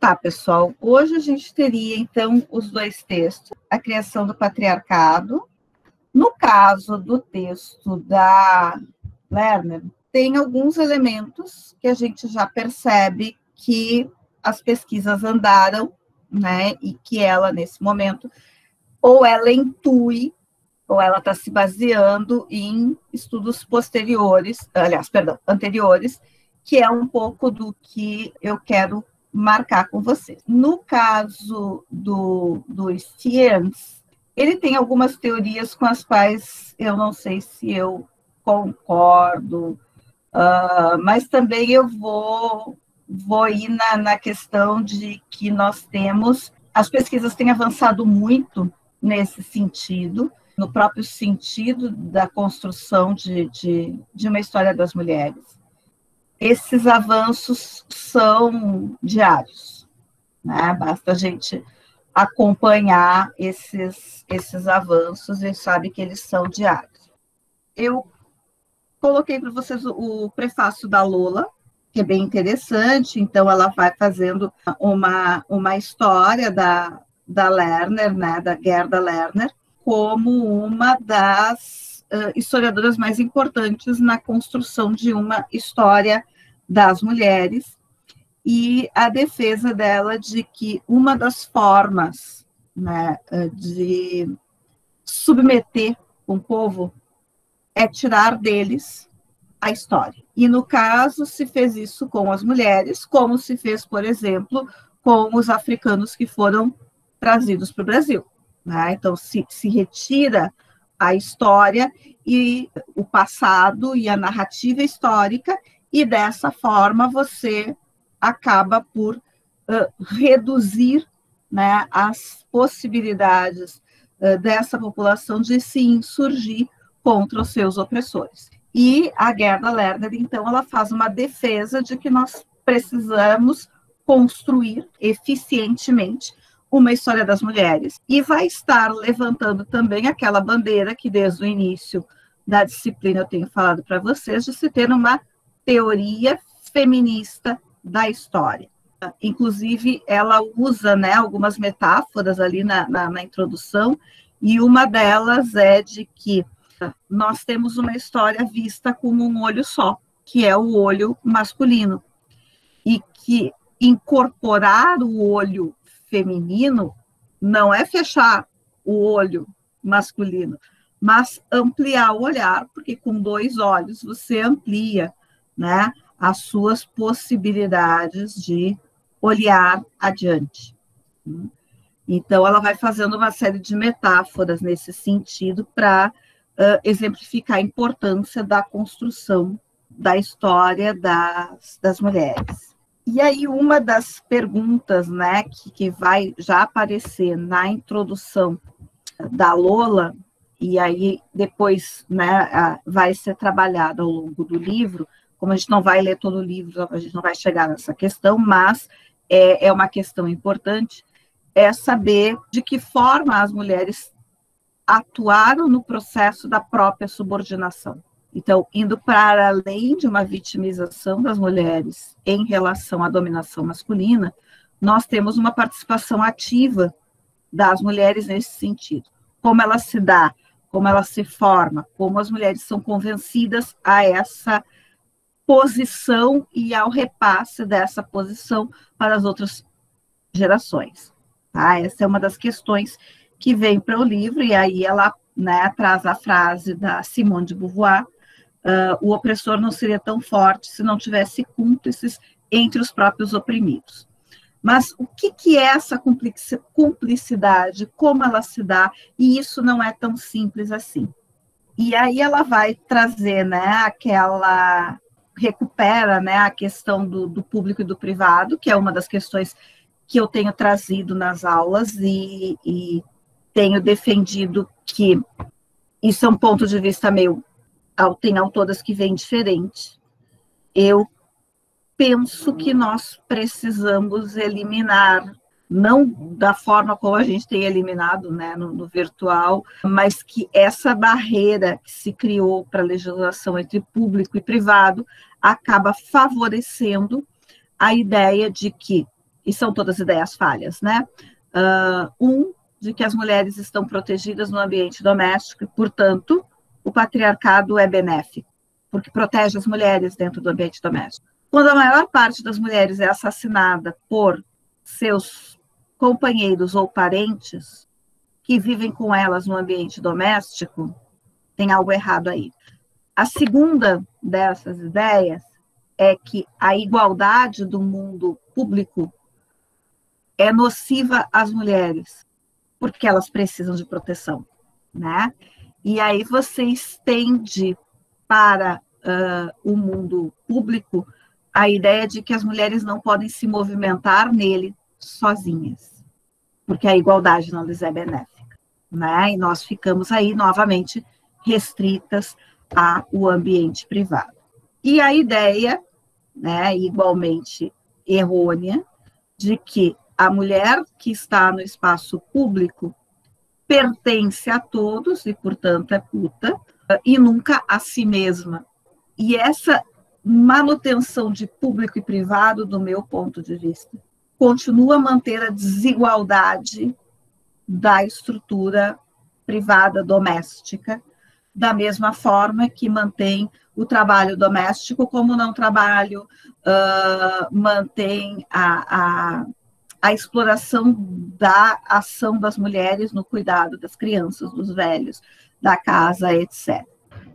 Tá, pessoal. Hoje a gente teria então os dois textos, a criação do patriarcado. No caso do texto da Lerner, tem alguns elementos que a gente já percebe que as pesquisas andaram, né? E que ela nesse momento ou ela intui ou ela está se baseando em estudos posteriores, aliás, perdão, anteriores, que é um pouco do que eu quero marcar com você. No caso do, do Stearns, ele tem algumas teorias com as quais eu não sei se eu concordo, uh, mas também eu vou, vou ir na, na questão de que nós temos, as pesquisas têm avançado muito nesse sentido, no próprio sentido da construção de, de, de uma história das mulheres esses avanços são diários, né? Basta a gente acompanhar esses, esses avanços e sabe que eles são diários. Eu coloquei para vocês o, o, prefácio da Lola, que é bem interessante, então ela vai fazendo uma, uma história da, da Lerner, né, da Gerda Lerner, como uma das uh, historiadoras mais importantes na construção de uma história das mulheres e a defesa dela de que uma das formas né, de submeter um povo é tirar deles a história. E no caso se fez isso com as mulheres, como se fez, por exemplo, com os africanos que foram trazidos para o Brasil. Né? Então se, se retira a história e o passado e a narrativa histórica, e dessa forma você acaba por uh, reduzir né, as possibilidades uh, dessa população de se insurgir contra os seus opressores. E a Gerda Lerner, então, ela faz uma defesa de que nós precisamos construir eficientemente uma história das mulheres e vai estar levantando também aquela bandeira que desde o início da disciplina eu tenho falado para vocês de se ter uma teoria feminista da história. Inclusive, ela usa né, algumas metáforas ali na, na, na introdução, e uma delas é de que nós temos uma história vista como um olho só, que é o olho masculino, e que incorporar o olho feminino não é fechar o olho masculino, mas ampliar o olhar, porque com dois olhos você amplia, né, as suas possibilidades de olhar adiante. Então, ela vai fazendo uma série de metáforas nesse sentido para uh, exemplificar a importância da construção da história das, das mulheres. E aí, uma das perguntas né, que, que vai já aparecer na introdução da Lola, e aí depois né, vai ser trabalhada ao longo do livro, como a gente não vai ler todo o livro, a gente não vai chegar nessa questão, mas é, é uma questão importante, é saber de que forma as mulheres atuaram no processo da própria subordinação. Então, indo para além de uma vitimização das mulheres em relação à dominação masculina, nós temos uma participação ativa das mulheres nesse sentido. Como ela se dá, como ela se forma, como as mulheres são convencidas a essa posição e ao repasse dessa posição para as outras gerações. Tá? Essa é uma das questões que vem para o livro, e aí ela né, traz a frase da Simone de Beauvoir, uh, o opressor não seria tão forte se não tivesse cúmplices entre os próprios oprimidos. Mas o que, que é essa cumplicidade, como ela se dá, e isso não é tão simples assim. E aí ela vai trazer, né, aquela recupera, né, a questão do, do público e do privado, que é uma das questões que eu tenho trazido nas aulas e, e tenho defendido que isso é um ponto de vista meio tem autoras que vêm diferente. Eu penso que nós precisamos eliminar, não da forma como a gente tem eliminado né, no, no virtual, mas que essa barreira que se criou para a legislação entre público e privado acaba favorecendo a ideia de que e são todas ideias falhas, né? Uh, um, de que as mulheres estão protegidas no ambiente doméstico, e, portanto, o patriarcado é benéfico, porque protege as mulheres dentro do ambiente doméstico. Quando a maior parte das mulheres é assassinada por seus companheiros ou parentes que vivem com elas no ambiente doméstico, tem algo errado aí. A segunda dessas ideias é que a igualdade do mundo público é nociva às mulheres, porque elas precisam de proteção, né? E aí você estende para uh, o mundo público a ideia de que as mulheres não podem se movimentar nele sozinhas, porque a igualdade não lhes é benéfica, né? E nós ficamos aí novamente restritas ao ambiente privado. E a ideia, né, igualmente errônea, de que a mulher que está no espaço público pertence a todos e, portanto, é puta, e nunca a si mesma. E essa manutenção de público e privado, do meu ponto de vista, continua a manter a desigualdade da estrutura privada doméstica, da mesma forma que mantém o trabalho doméstico como não trabalho, uh, mantém a, a, a exploração da ação das mulheres no cuidado das crianças, dos velhos, da casa, etc.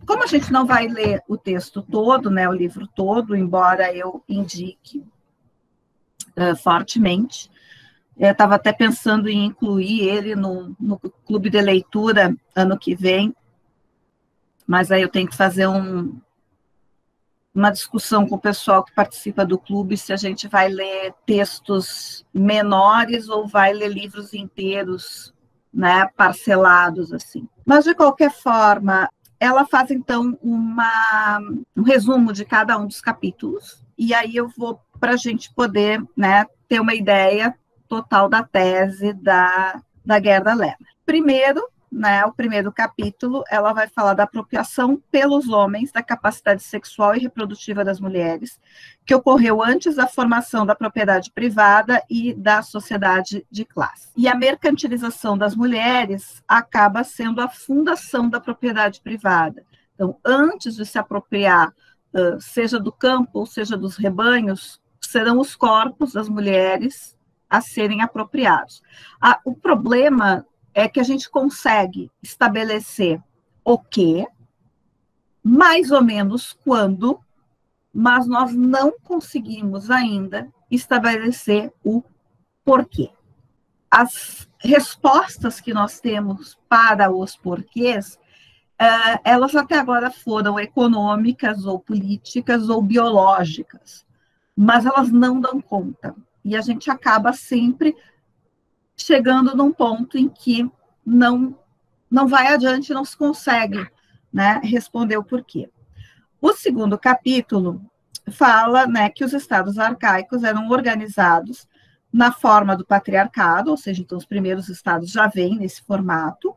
Como a gente não vai ler o texto todo, né, o livro todo, embora eu indique uh, fortemente, eu estava até pensando em incluir ele no, no clube de leitura ano que vem, mas aí eu tenho que fazer um, uma discussão com o pessoal que participa do clube se a gente vai ler textos menores ou vai ler livros inteiros, né, parcelados assim. Mas de qualquer forma, ela faz então uma, um resumo de cada um dos capítulos, e aí eu vou para a gente poder né, ter uma ideia total da tese da, da Gerda Lerner. Primeiro, né, o primeiro capítulo, ela vai falar da apropriação pelos homens da capacidade sexual e reprodutiva das mulheres, que ocorreu antes da formação da propriedade privada e da sociedade de classe. E a mercantilização das mulheres acaba sendo a fundação da propriedade privada. Então, antes de se apropriar, seja do campo seja dos rebanhos, serão os corpos das mulheres a serem apropriados. O problema é que a gente consegue estabelecer o que, mais ou menos quando, mas nós não conseguimos ainda estabelecer o porquê. As respostas que nós temos para os porquês, uh, elas até agora foram econômicas ou políticas ou biológicas, mas elas não dão conta. E a gente acaba sempre chegando num ponto em que não não vai adiante, não se consegue né, responder o porquê. O segundo capítulo fala né, que os estados arcaicos eram organizados na forma do patriarcado, ou seja, então os primeiros estados já vêm nesse formato,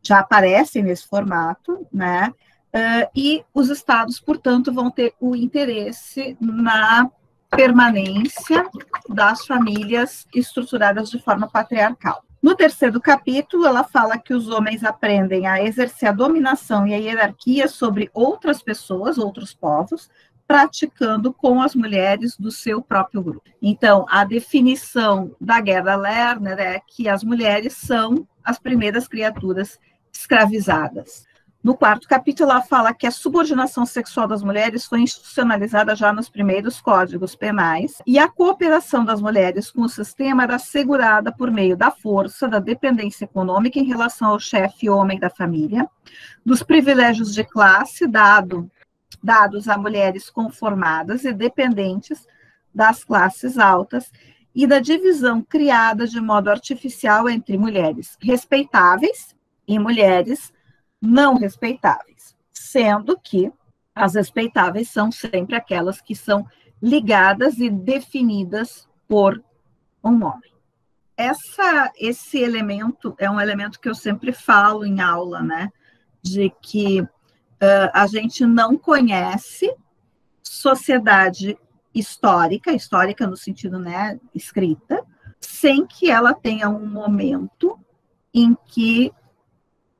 já aparecem nesse formato, né? Uh, e os estados, portanto, vão ter o interesse na permanência das famílias estruturadas de forma patriarcal. No terceiro capítulo, ela fala que os homens aprendem a exercer a dominação e a hierarquia sobre outras pessoas, outros povos, praticando com as mulheres do seu próprio grupo. Então, a definição da Guerra Lerner é que as mulheres são as primeiras criaturas escravizadas. No quarto capítulo, ela fala que a subordinação sexual das mulheres foi institucionalizada já nos primeiros códigos penais e a cooperação das mulheres com o sistema era assegurada por meio da força, da dependência econômica em relação ao chefe homem da família, dos privilégios de classe dado, dados a mulheres conformadas e dependentes das classes altas e da divisão criada de modo artificial entre mulheres respeitáveis e mulheres não respeitáveis, sendo que as respeitáveis são sempre aquelas que são ligadas e definidas por um homem. Essa, esse elemento é um elemento que eu sempre falo em aula, né? De que uh, a gente não conhece sociedade histórica, histórica no sentido, né, escrita, sem que ela tenha um momento em que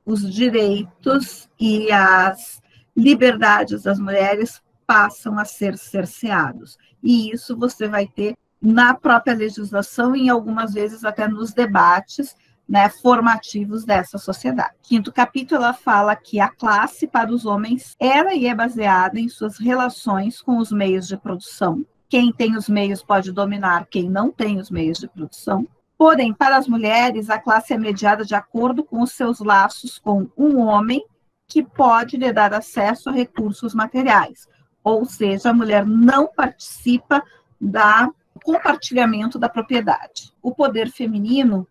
os direitos e as liberdades das mulheres passam a ser cerceados. E isso você vai ter na própria legislação e algumas vezes até nos debates né, formativos dessa sociedade. Quinto capítulo, ela fala que a classe para os homens era e é baseada em suas relações com os meios de produção. Quem tem os meios pode dominar quem não tem os meios de produção. Porém, para as mulheres, a classe é mediada de acordo com os seus laços com um homem que pode lhe dar acesso a recursos materiais. Ou seja, a mulher não participa da compartilhamento da propriedade. O poder feminino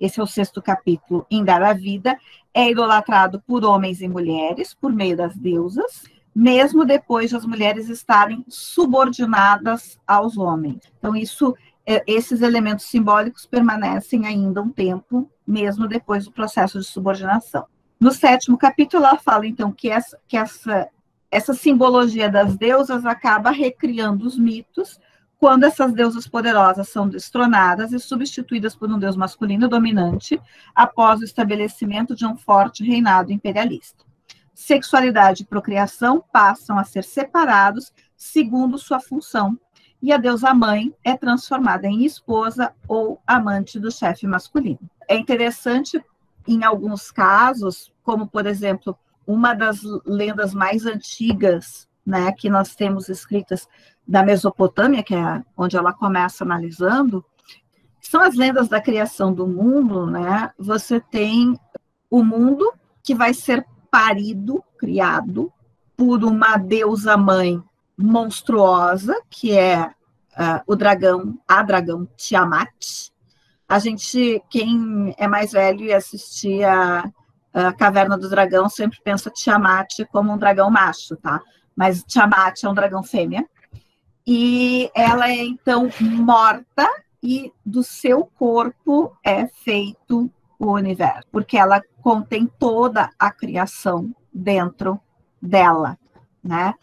esse é o sexto capítulo, em Dar a Vida, é idolatrado por homens e mulheres, por meio das deusas, mesmo depois de as mulheres estarem subordinadas aos homens. Então, isso, esses elementos simbólicos permanecem ainda um tempo, mesmo depois do processo de subordinação. No sétimo capítulo, ela fala, então, que essa, que essa, essa simbologia das deusas acaba recriando os mitos quando essas deusas poderosas são destronadas e substituídas por um deus masculino dominante após o estabelecimento de um forte reinado imperialista. Sexualidade e procriação passam a ser separados segundo sua função, e a deusa mãe é transformada em esposa ou amante do chefe masculino. É interessante, em alguns casos, como por exemplo, uma das lendas mais antigas né, que nós temos escritas da Mesopotâmia, que é onde ela começa analisando, são as lendas da criação do mundo, né? Você tem o mundo que vai ser parido, criado por uma deusa mãe monstruosa, que é uh, o dragão, a dragão Tiamat. A gente, quem é mais velho e assistia a Caverna do Dragão, sempre pensa Tiamat como um dragão macho, tá? Mas Tiamat é um dragão fêmea e ela é então morta e do seu corpo é feito o universo, porque ela contém toda a criação dentro dela, né?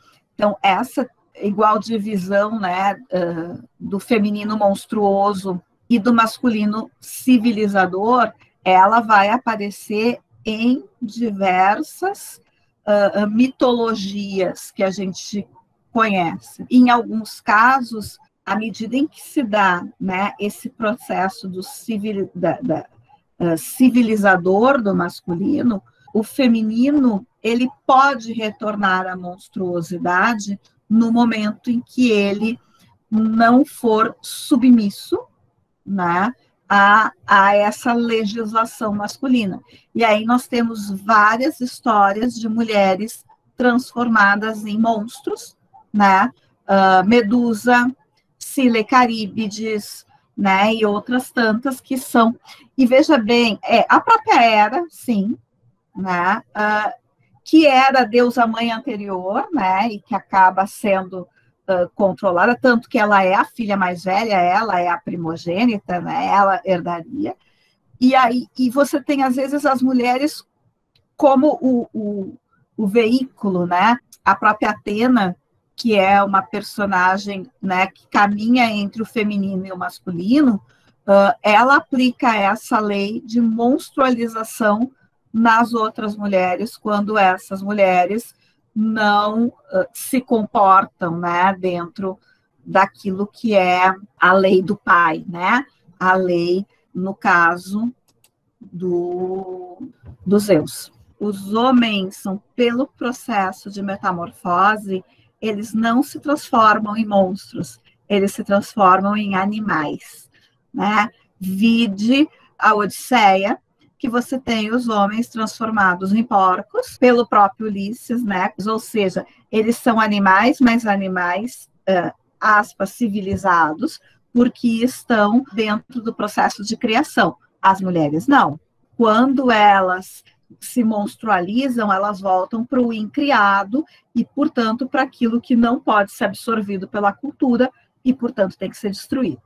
Então essa igual divisão, né, uh, do feminino monstruoso e do masculino civilizador, ela vai aparecer em diversas uh, mitologias que a gente conhece. Em alguns casos, à medida em que se dá né, esse processo do civil, da, da, uh, civilizador do masculino, o feminino ele pode retornar à monstruosidade no momento em que ele não for submisso né, a, a essa legislação masculina. E aí nós temos várias histórias de mulheres transformadas em monstros, né? Uh, Medusa, Silecaríbides, né? E outras tantas que são. E veja bem, é, a própria Era, sim, né? Uh, que era a deusa mãe anterior, né? E que acaba sendo uh, controlada, tanto que ela é a filha mais velha, ela é a primogênita, né? Ela herdaria. E aí, e você tem às vezes as mulheres como o, o, o veículo, né? A própria Atena, que é uma personagem né, que caminha entre o feminino e o masculino, uh, ela aplica essa lei de monstrualização nas outras mulheres, quando essas mulheres não uh, se comportam né, dentro daquilo que é a lei do pai, né? A lei, no caso do, do Zeus. Os homens são, pelo processo de metamorfose, eles não se transformam em monstros, eles se transformam em animais, né? Vide a Odisseia, que você tem os homens transformados em porcos pelo próprio Ulisses, né? Ou seja, eles são animais, mas animais, uh, aspas, civilizados, porque estão dentro do processo de criação. As mulheres não. Quando elas se monstrualizam, elas voltam para o incriado e, portanto, para aquilo que não pode ser absorvido pela cultura e, portanto, tem que ser destruído.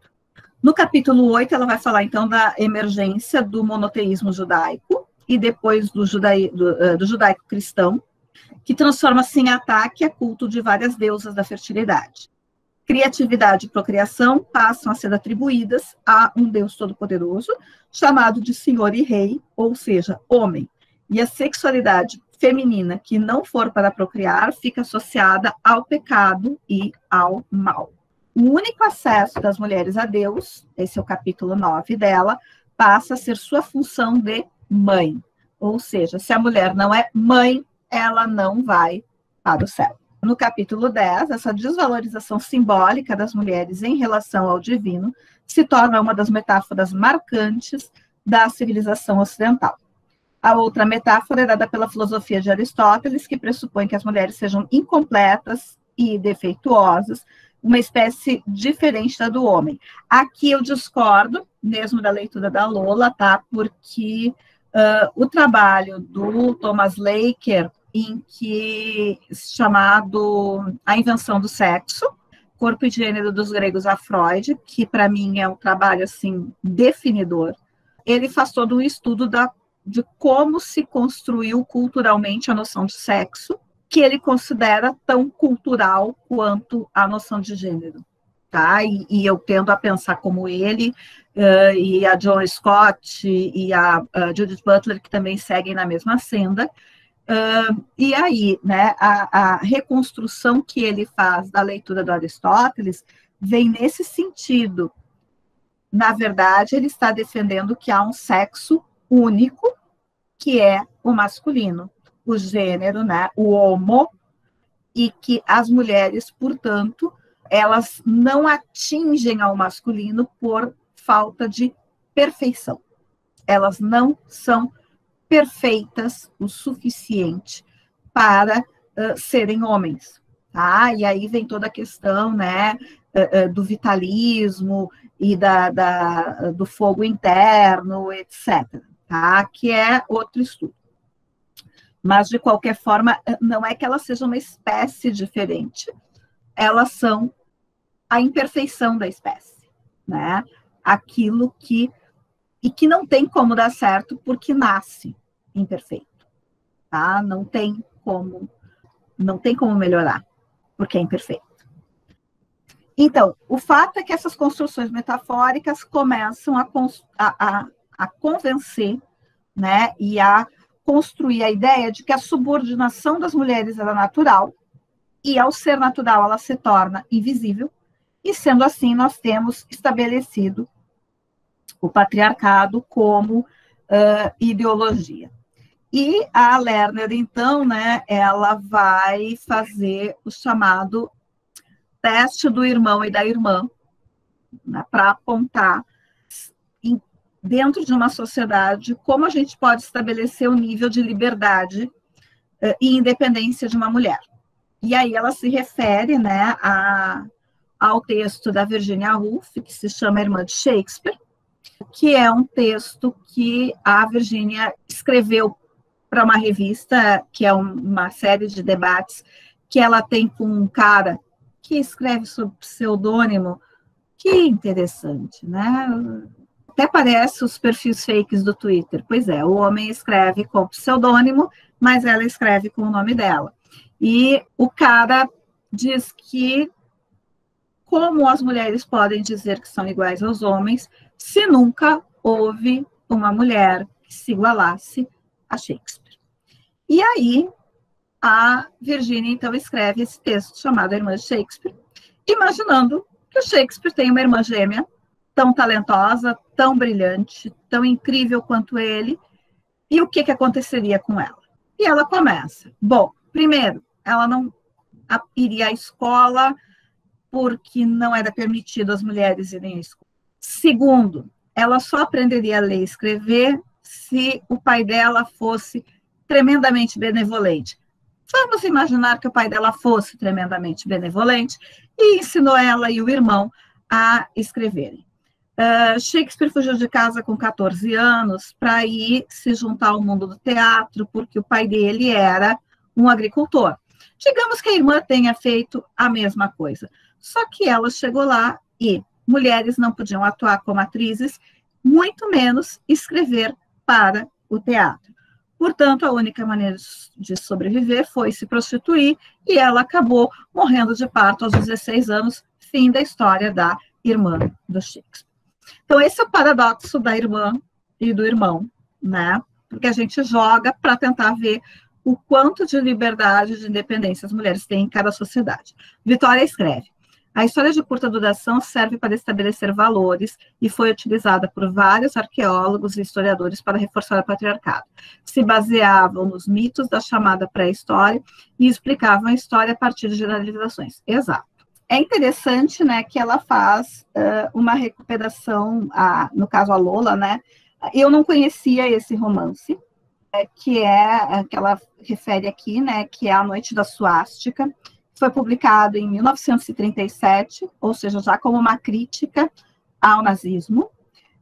No capítulo 8, ela vai falar, então, da emergência do monoteísmo judaico e depois do, judai, do, uh, do judaico cristão, que transforma-se em ataque a culto de várias deusas da fertilidade. criatividade e procriação passam a ser atribuídas a um Deus todo-poderoso, chamado de Senhor e Rei, ou seja, homem. E a sexualidade feminina que não for para procriar fica associada ao pecado e ao mal. O único acesso das mulheres a Deus, esse é o capítulo 9 dela, passa a ser sua função de mãe. Ou seja, se a mulher não é mãe, ela não vai para o céu. No capítulo 10, essa desvalorização simbólica das mulheres em relação ao divino se torna uma das metáforas marcantes da civilização ocidental. A outra metáfora é dada pela filosofia de Aristóteles, que pressupõe que as mulheres sejam incompletas e defeituosas, uma espécie diferente da do homem. Aqui eu discordo, mesmo da leitura da Lola, tá? Porque uh, o trabalho do Thomas Laker em que chamado A Invenção do Sexo, Corpo e Gênero dos Gregos a Freud, que para mim é um trabalho assim definidor. Ele faz todo um estudo da, de como se construiu culturalmente a noção de sexo, que ele considera tão cultural quanto a noção de gênero. Tá? E, e eu tendo a pensar como ele, uh, e a John Scott e a uh, Judith Butler, que também seguem na mesma senda, Uh, e aí, né, a, a, reconstrução que ele faz da leitura do Aristóteles vem nesse sentido. Na verdade, ele está defendendo que há um sexo único, que é o masculino, o gênero, né, o homo, e que as mulheres, portanto, elas não atingem ao masculino por falta de perfeição. Elas não são perfeitas o suficiente para uh, serem homens. Tá? E aí vem toda a questão né, uh, uh, do vitalismo e da, da, do fogo interno, etc. Tá? Que é outro estudo. Mas, de qualquer forma, não é que elas sejam uma espécie diferente, elas são a imperfeição da espécie, né? Aquilo que e que não tem como dar certo porque nasce imperfeito, tá? Não tem como, não tem como melhorar porque é imperfeito. Então, o fato é que essas construções metafóricas começam a, a, a convencer, né, e a construir a ideia de que a subordinação das mulheres era natural, e ao ser natural ela se torna invisível, e sendo assim, nós temos estabelecido o patriarcado como uh, ideologia. E a Lerner, então, né, ela vai fazer o chamado teste do irmão e da irmã, né, para apontar dentro de uma sociedade como a gente pode estabelecer o nível de liberdade uh, e independência de uma mulher. E aí ela se refere, né, a, ao texto da Virginia Woolf, que se chama Irmã de Shakespeare, que é um texto que a Virginia escreveu para uma revista, que é uma série de debates que ela tem com um cara que escreve sob pseudônimo. Que interessante, né? Até parece os perfis fakes do Twitter. Pois é, o homem escreve com pseudônimo, mas ela escreve com o nome dela. E o cara diz que como as mulheres podem dizer que são iguais aos homens se nunca houve uma mulher que se igualasse a Shakespeare. E aí, a Virginia, então, escreve esse texto chamado Irmã de Shakespeare, imaginando que o Shakespeare tem uma irmã gêmea tão talentosa, tão brilhante, tão incrível quanto ele, e o que, que aconteceria com ela? E ela começa. Bom, primeiro, ela não iria à escola porque não era permitido as mulheres irem à escola. Segundo, ela só aprenderia a ler e escrever se o pai dela fosse tremendamente benevolente. Vamos imaginar que o pai dela fosse tremendamente benevolente e ensinou ela e o irmão a escreverem. Uh, Shakespeare fugiu de casa com 14 anos para ir se juntar ao mundo do teatro, porque o pai dele era um agricultor. Digamos que a irmã tenha feito a mesma coisa, só que ela chegou lá e mulheres não podiam atuar como atrizes, muito menos escrever para o teatro. Portanto, a única maneira de sobreviver foi se prostituir e ela acabou morrendo de parto aos 16 anos, fim da história da irmã do Shakespeare. Então, esse é o paradoxo da irmã e do irmão, né? Porque a gente joga para tentar ver o quanto de liberdade de independência as mulheres têm em cada sociedade. Vitória escreve: a história de curta duração serve para estabelecer valores e foi utilizada por vários arqueólogos e historiadores para reforçar o patriarcado. Se baseavam nos mitos da chamada pré-história e explicavam a história a partir de generalizações. Exato. É interessante, né, que ela faz uh, uma recuperação, a, no caso a Lola, né? Eu não conhecia esse romance, é, que é que ela refere aqui, né, que é a Noite da Suástica foi publicado em 1937, ou seja, já como uma crítica ao nazismo,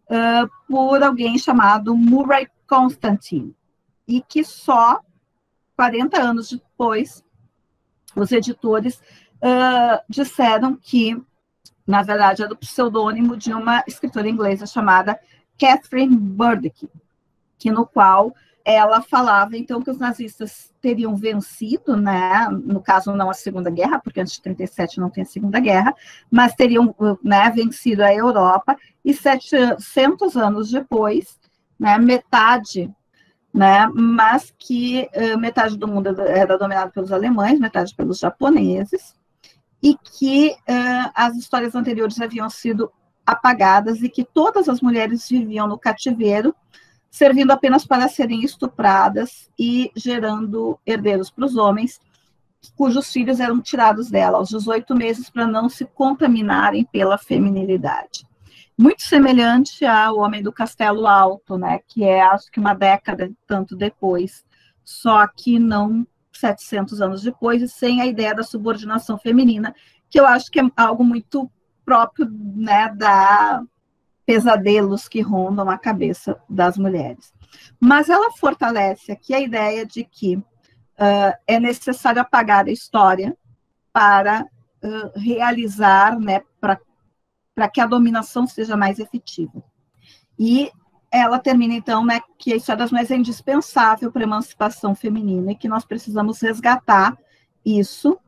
uh, por alguém chamado Murray Constantine, e que só 40 anos depois, os editores uh, disseram que, na verdade, era o pseudônimo de uma escritora inglesa chamada Catherine Burdick, que no qual ela falava então que os nazistas teriam vencido, né, no caso não a Segunda Guerra, porque antes de 37 não tem a Segunda Guerra, mas teriam né, vencido a Europa e 700 anos depois, né, metade, né, mas que uh, metade do mundo era dominado pelos alemães, metade pelos japoneses, e que uh, as histórias anteriores haviam sido apagadas e que todas as mulheres viviam no cativeiro servindo apenas para serem estupradas e gerando herdeiros para os homens, cujos filhos eram tirados dela aos 18 meses para não se contaminarem pela feminilidade. Muito semelhante ao Homem do Castelo Alto, né, que é acho que uma década tanto depois, só que não 700 anos depois e sem a ideia da subordinação feminina, que eu acho que é algo muito próprio, né, da pesadelos que rondam a cabeça das mulheres. Mas ela fortalece aqui a ideia de que uh, é necessário apagar a história para uh, realizar, né, para que a dominação seja mais efetiva. E ela termina, então, né, que a história das mulheres é indispensável para a emancipação feminina e que nós precisamos resgatar isso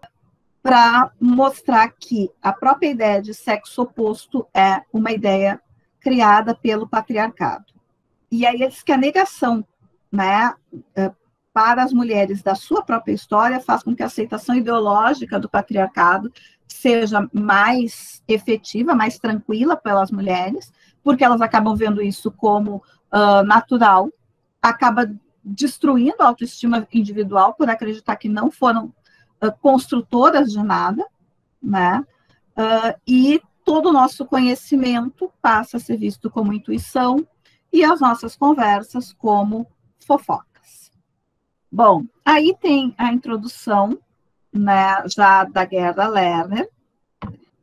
para mostrar que a própria ideia de sexo oposto é uma ideia criada pelo patriarcado. E aí diz que a negação, né, é, para as mulheres da sua própria história faz com que a aceitação ideológica do patriarcado seja mais efetiva, mais tranquila pelas mulheres, porque elas acabam vendo isso como uh, natural, acaba destruindo a autoestima individual por acreditar que não foram uh, construtoras de nada, né? Uh, e todo o nosso conhecimento passa a ser visto como intuição e as nossas conversas como fofocas. Bom, aí tem a introdução, né, já da Gerda Lerner.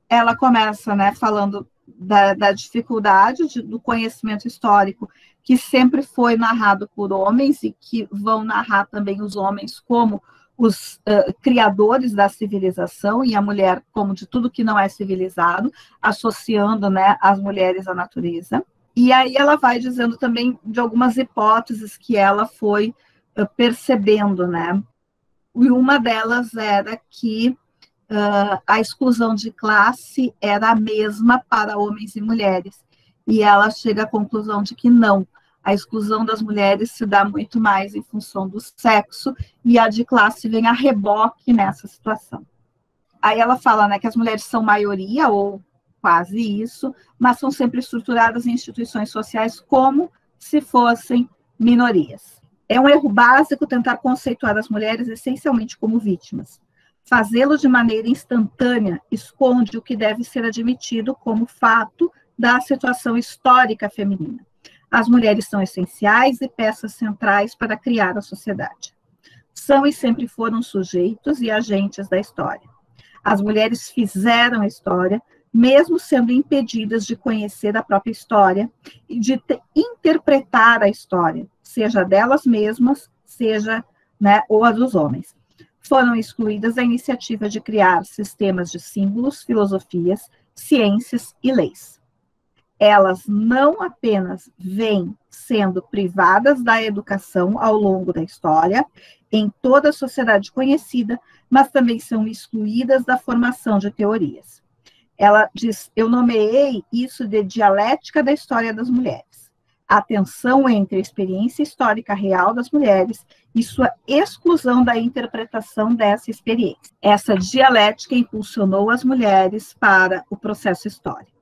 Ela começa, né, falando da, da dificuldade de, do conhecimento histórico que sempre foi narrado por homens e que vão narrar também os homens como os uh, criadores da civilização e a mulher como de tudo que não é civilizado, associando né, as mulheres à natureza. E aí ela vai dizendo também de algumas hipóteses que ela foi uh, percebendo, né? E uma delas era que uh, a exclusão de classe era a mesma para homens e mulheres. E ela chega à conclusão de que não, a exclusão das mulheres se dá muito mais em função do sexo e a de classe vem a reboque nessa situação. Aí ela fala né, que as mulheres são maioria, ou quase isso, mas são sempre estruturadas em instituições sociais como se fossem minorias. É um erro básico tentar conceituar as mulheres essencialmente como vítimas. Fazê-lo de maneira instantânea esconde o que deve ser admitido como fato da situação histórica feminina. As mulheres são essenciais e peças centrais para criar a sociedade. São e sempre foram sujeitos e agentes da história. As mulheres fizeram a história, mesmo sendo impedidas de conhecer a própria história e de interpretar a história, seja delas mesmas, seja né, ou a dos homens. Foram excluídas da iniciativa de criar sistemas de símbolos, filosofias, ciências e leis elas não apenas vêm sendo privadas da educação ao longo da história, em toda a sociedade conhecida, mas também são excluídas da formação de teorias. ela diz: Eu nomeei isso de dialética da história das mulheres. A tensão entre a experiência histórica real das mulheres e sua exclusão da interpretação dessa experiência. Essa dialética impulsionou as mulheres para o processo histórico.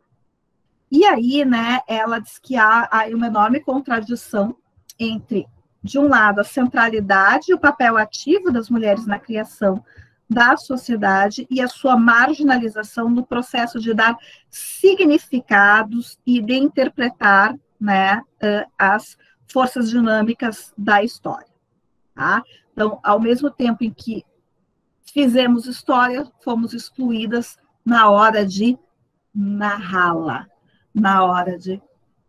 E aí, né, ela diz que há, há uma enorme contradição entre, de um lado, a centralidade e o papel ativo das mulheres na criação da sociedade e a sua marginalização no processo de dar significados e de interpretar né, as forças dinâmicas da história. Tá? Então, ao mesmo tempo em que fizemos história, fomos excluídas na hora de narrá-la, na hora de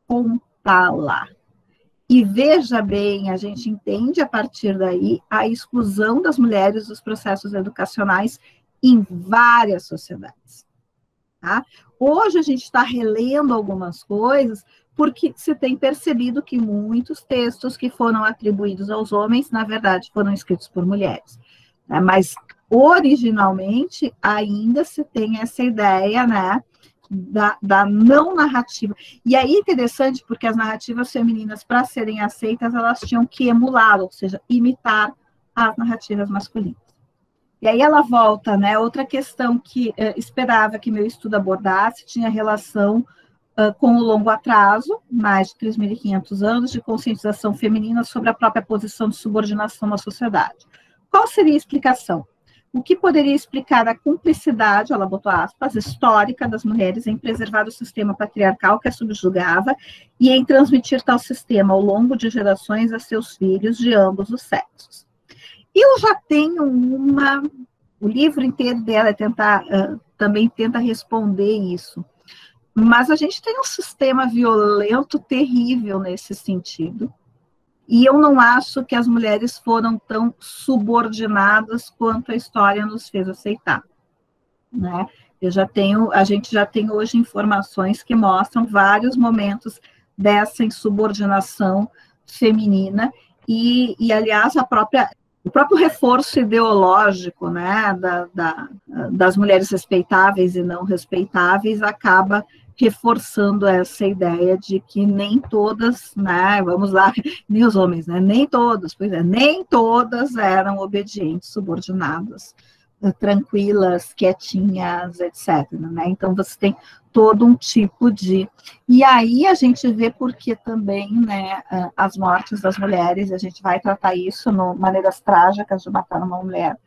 contá-la. E veja bem, a gente entende a partir daí a exclusão das mulheres dos processos educacionais em várias sociedades. Tá? Hoje a gente está relendo algumas coisas porque se tem percebido que muitos textos que foram atribuídos aos homens, na verdade, foram escritos por mulheres. Né? Mas originalmente ainda se tem essa ideia, né, da, da não narrativa. E aí é interessante porque as narrativas femininas, para serem aceitas, elas tinham que emular, ou seja, imitar as narrativas masculinas. E aí ela volta, né? Outra questão que eh, esperava que meu estudo abordasse tinha relação uh, com o longo atraso, mais de 3.500 anos, de conscientização feminina sobre a própria posição de subordinação na sociedade. Qual seria a explicação? o que poderia explicar a cumplicidade, ela botou aspas, histórica das mulheres em preservar o sistema patriarcal que a subjugava e em transmitir tal sistema ao longo de gerações a seus filhos de ambos os sexos. Eu já tenho uma, o livro inteiro dela é tentar, uh, também tenta responder isso, mas a gente tem um sistema violento terrível nesse sentido, e eu não acho que as mulheres foram tão subordinadas quanto a história nos fez aceitar, né? Eu já tenho, a gente já tem hoje informações que mostram vários momentos dessa insubordinação feminina e, e aliás, a própria o próprio reforço ideológico né, da, da, das mulheres respeitáveis e não respeitáveis acaba reforçando essa ideia de que nem todas, né, vamos lá, nem os homens, né, nem todos, pois é, nem todas eram obedientes, subordinadas, tranquilas, quietinhas, etc. Né? Então você tem todo um tipo de. E aí a gente vê porque também né, as mortes das mulheres, a gente vai tratar isso no maneiras trágicas de matar uma mulher,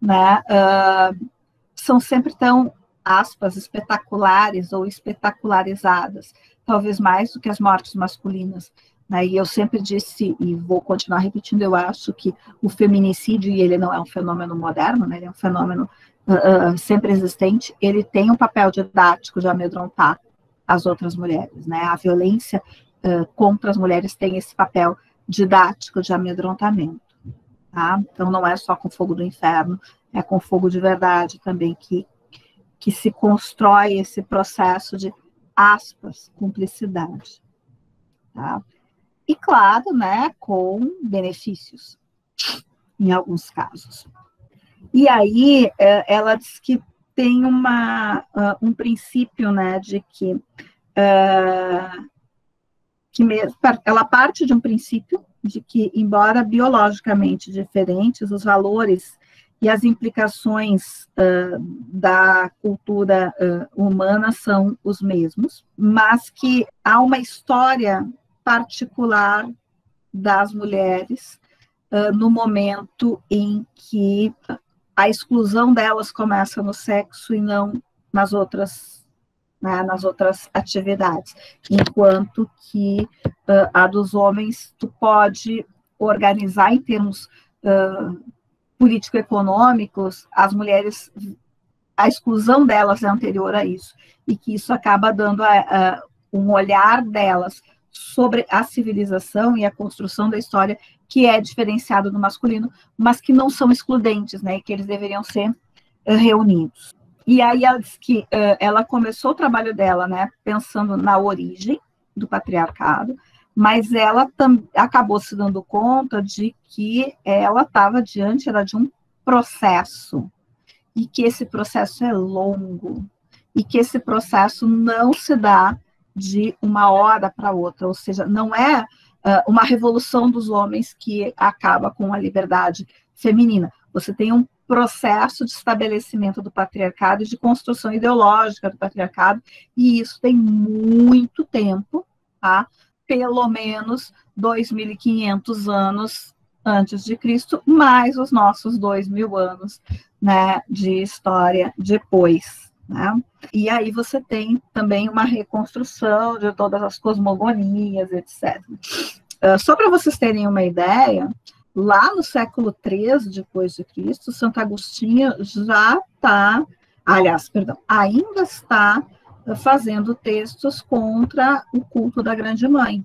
né? Uh, são sempre tão aspas, espetaculares ou espetacularizadas, talvez mais do que as mortes masculinas. Né? E eu sempre disse, e vou continuar repetindo, eu acho que o feminicídio, e ele não é um fenômeno moderno, né? ele é um fenômeno uh, sempre existente, ele tem um papel didático de amedrontar as outras mulheres. Né? A violência uh, contra as mulheres tem esse papel didático de amedrontamento. Tá? Então, não é só com fogo do inferno, é com fogo de verdade também que que se constrói esse processo de aspas, cumplicidade. Tá? E claro, né, com benefícios, em alguns casos. E aí é, ela diz que tem uma, uh, um princípio, né, de que, uh, que mesmo, ela parte de um princípio de que, embora biologicamente diferentes, os valores e as implicações uh, da cultura uh, humana são os mesmos, mas que há uma história particular das mulheres uh, no momento em que a exclusão delas começa no sexo e não nas outras né, nas outras atividades, enquanto que a dos homens tu pode organizar em termos político-econômicos, as mulheres, a exclusão delas é anterior a isso, e que isso acaba dando a, a, um olhar delas sobre a civilização e a construção da história que é diferenciado do masculino, mas que não são excludentes, né, que eles deveriam ser uh, reunidos. E aí ela diz que uh, ela começou o trabalho dela, né, pensando na origem do patriarcado, mas ela acabou se dando conta de que ela estava diante era de um processo e que esse processo é longo e que esse processo não se dá de uma hora para outra, ou seja, não é uh, uma revolução dos homens que acaba com a liberdade feminina. Você tem um processo de estabelecimento do patriarcado e de construção ideológica do patriarcado, e isso tem muito tempo, tá? Pelo menos 2.500 anos antes de Cristo, mais os nossos dois mil anos né, de história depois. Né? E aí você tem também uma reconstrução de todas as cosmogonias, etc. Uh, ah, só para vocês terem uma ideia, lá no século III depois de Cristo, Santo Agostinho já está, aliás, perdão, ainda está fazendo textos contra o culto da Grande Mãe.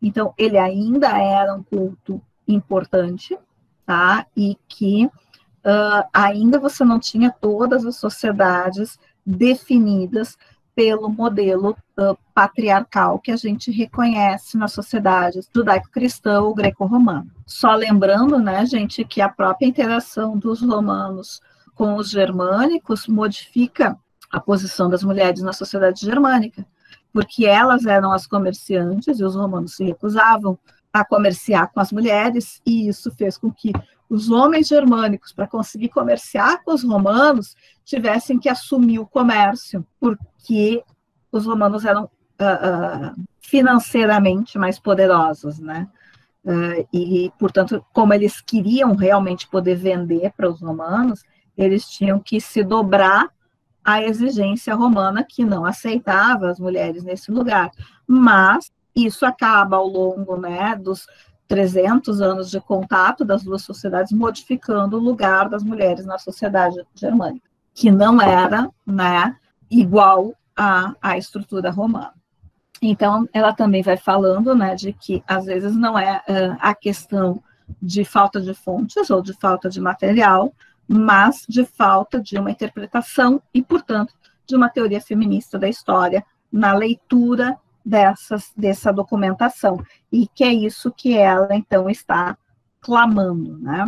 Então, ele ainda era um culto importante, tá? E que uh, ainda você não tinha todas as sociedades definidas pelo modelo uh, patriarcal que a gente reconhece nas sociedades judaico-cristã ou greco-romana. Só lembrando, né, gente, que a própria interação dos romanos com os germânicos modifica a posição das mulheres na sociedade germânica, porque elas eram as comerciantes e os romanos se recusavam a comerciar com as mulheres, e isso fez com que os homens germânicos, para conseguir comerciar com os romanos, tivessem que assumir o comércio, porque os romanos eram uh, uh, financeiramente mais poderosos, né? Uh, e, portanto, como eles queriam realmente poder vender para os romanos, eles tinham que se dobrar à exigência romana, que não aceitava as mulheres nesse lugar. Mas isso acaba ao longo né, dos 300 anos de contato das duas sociedades, modificando o lugar das mulheres na sociedade germânica, que não era né, igual à, à estrutura romana. Então, ela também vai falando né, de que, às vezes, não é uh, a questão de falta de fontes ou de falta de material, mas de falta de uma interpretação e, portanto, de uma teoria feminista da história na leitura dessas, dessa documentação, e que é isso que ela, então, está clamando, né?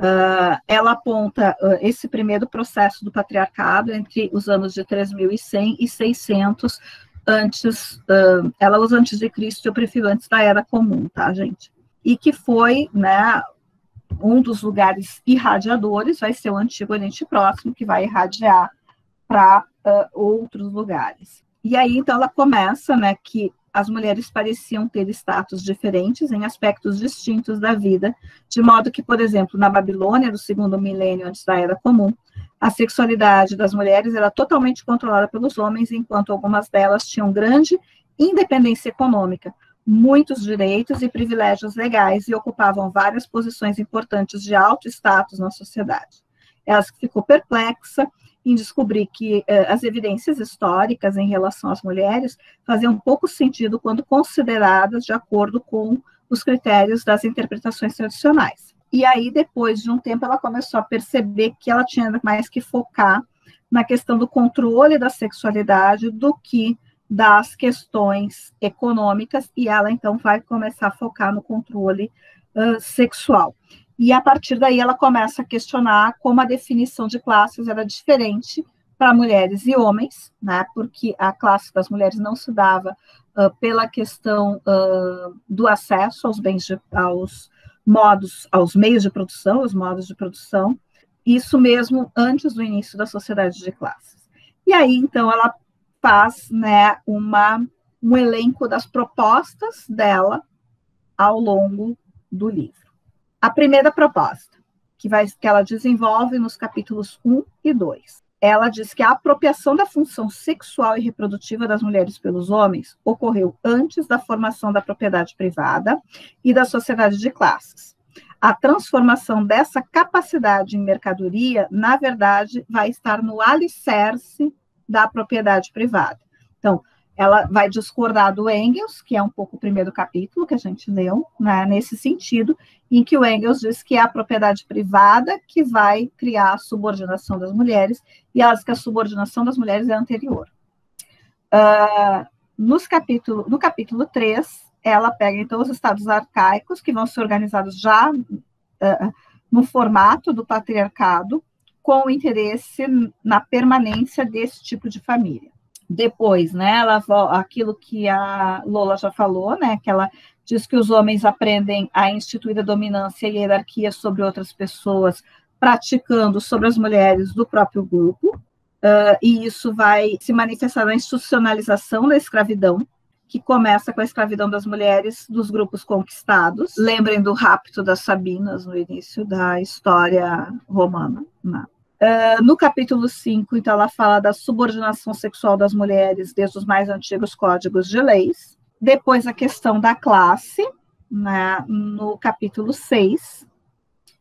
Uh, ela aponta uh, esse primeiro processo do patriarcado entre os anos de 3100 e 600 antes, uh, ela usa antes de Cristo, eu prefiro antes da Era Comum, tá, gente? E que foi, né, um dos lugares irradiadores, vai ser o Antigo Oriente Próximo, que vai irradiar para outros lugares. E aí, então, ela começa, né, que as mulheres pareciam ter status diferentes em aspectos distintos da vida, de modo que, por exemplo, na Babilônia, do segundo milênio antes da Era Comum, a sexualidade das mulheres era totalmente controlada pelos homens, enquanto algumas delas tinham grande independência econômica, muitos direitos e privilégios legais e ocupavam várias posições importantes de alto status na sociedade. Ela ficou perplexa em descobrir que eh, as evidências históricas em relação às mulheres faziam pouco sentido quando consideradas de acordo com os critérios das interpretações tradicionais. E aí, depois de um tempo, ela começou a perceber que ela tinha mais que focar na questão do controle da sexualidade do que das questões econômicas, e ela então vai começar a focar no controle uh, sexual. E a partir daí ela começa a questionar como a definição de classes era diferente para mulheres e homens, né? Porque a classe das mulheres não se dava uh, pela questão uh, do acesso aos bens, de, aos modos, aos meios de produção, os modos de produção. Isso mesmo antes do início da sociedade de classes. E aí então ela faz, né, uma um elenco das propostas dela ao longo do livro. A primeira proposta, que, vai, que ela desenvolve nos capítulos 1 e 2, ela diz que a apropriação da função sexual e reprodutiva das mulheres pelos homens ocorreu antes da formação da propriedade privada e da sociedade de classes. A transformação dessa capacidade em mercadoria, na verdade, vai estar no alicerce da propriedade privada. Então, ela vai discordar do Engels, que é um pouco o primeiro capítulo que a gente leu, né, nesse sentido, em que o Engels diz que é a propriedade privada que vai criar a subordinação das mulheres, e elas que a subordinação das mulheres é anterior. Uh, nos capítulo, no capítulo 3, ela pega, então, os estados arcaicos, que vão ser organizados já uh, no formato do patriarcado, com interesse na permanência desse tipo de família. Depois, né, ela, aquilo que a Lola já falou, né, que ela diz que os homens aprendem a instituir a dominância e a hierarquia sobre outras pessoas, praticando sobre as mulheres do próprio grupo, uh, e isso vai se manifestar na institucionalização da escravidão, que começa com a escravidão das mulheres dos grupos conquistados. Lembrem do rapto das Sabinas no início da história romana. Né? Uh, no capítulo 5, então, ela fala da subordinação sexual das mulheres desde os mais antigos códigos de leis. Depois, a questão da classe, né, no capítulo 6,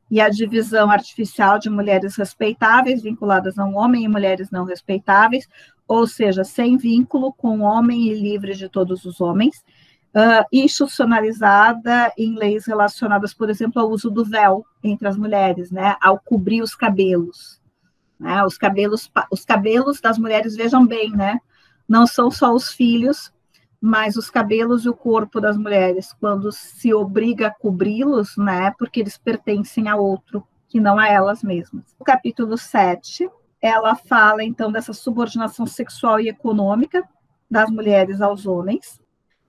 e a divisão artificial de mulheres respeitáveis vinculadas a um homem e mulheres não respeitáveis, ou seja, sem vínculo com o homem e livre de todos os homens, uh, institucionalizada em leis relacionadas, por exemplo, ao uso do véu entre as mulheres, né, ao cobrir os cabelos. Né, os cabelos, os cabelos das mulheres, vejam bem, né, não são só os filhos mas os cabelos e o corpo das mulheres, quando se obriga a cobri-los, né, porque eles pertencem a outro, que não a elas mesmas. O capítulo 7, ela fala então dessa subordinação sexual e econômica das mulheres aos homens,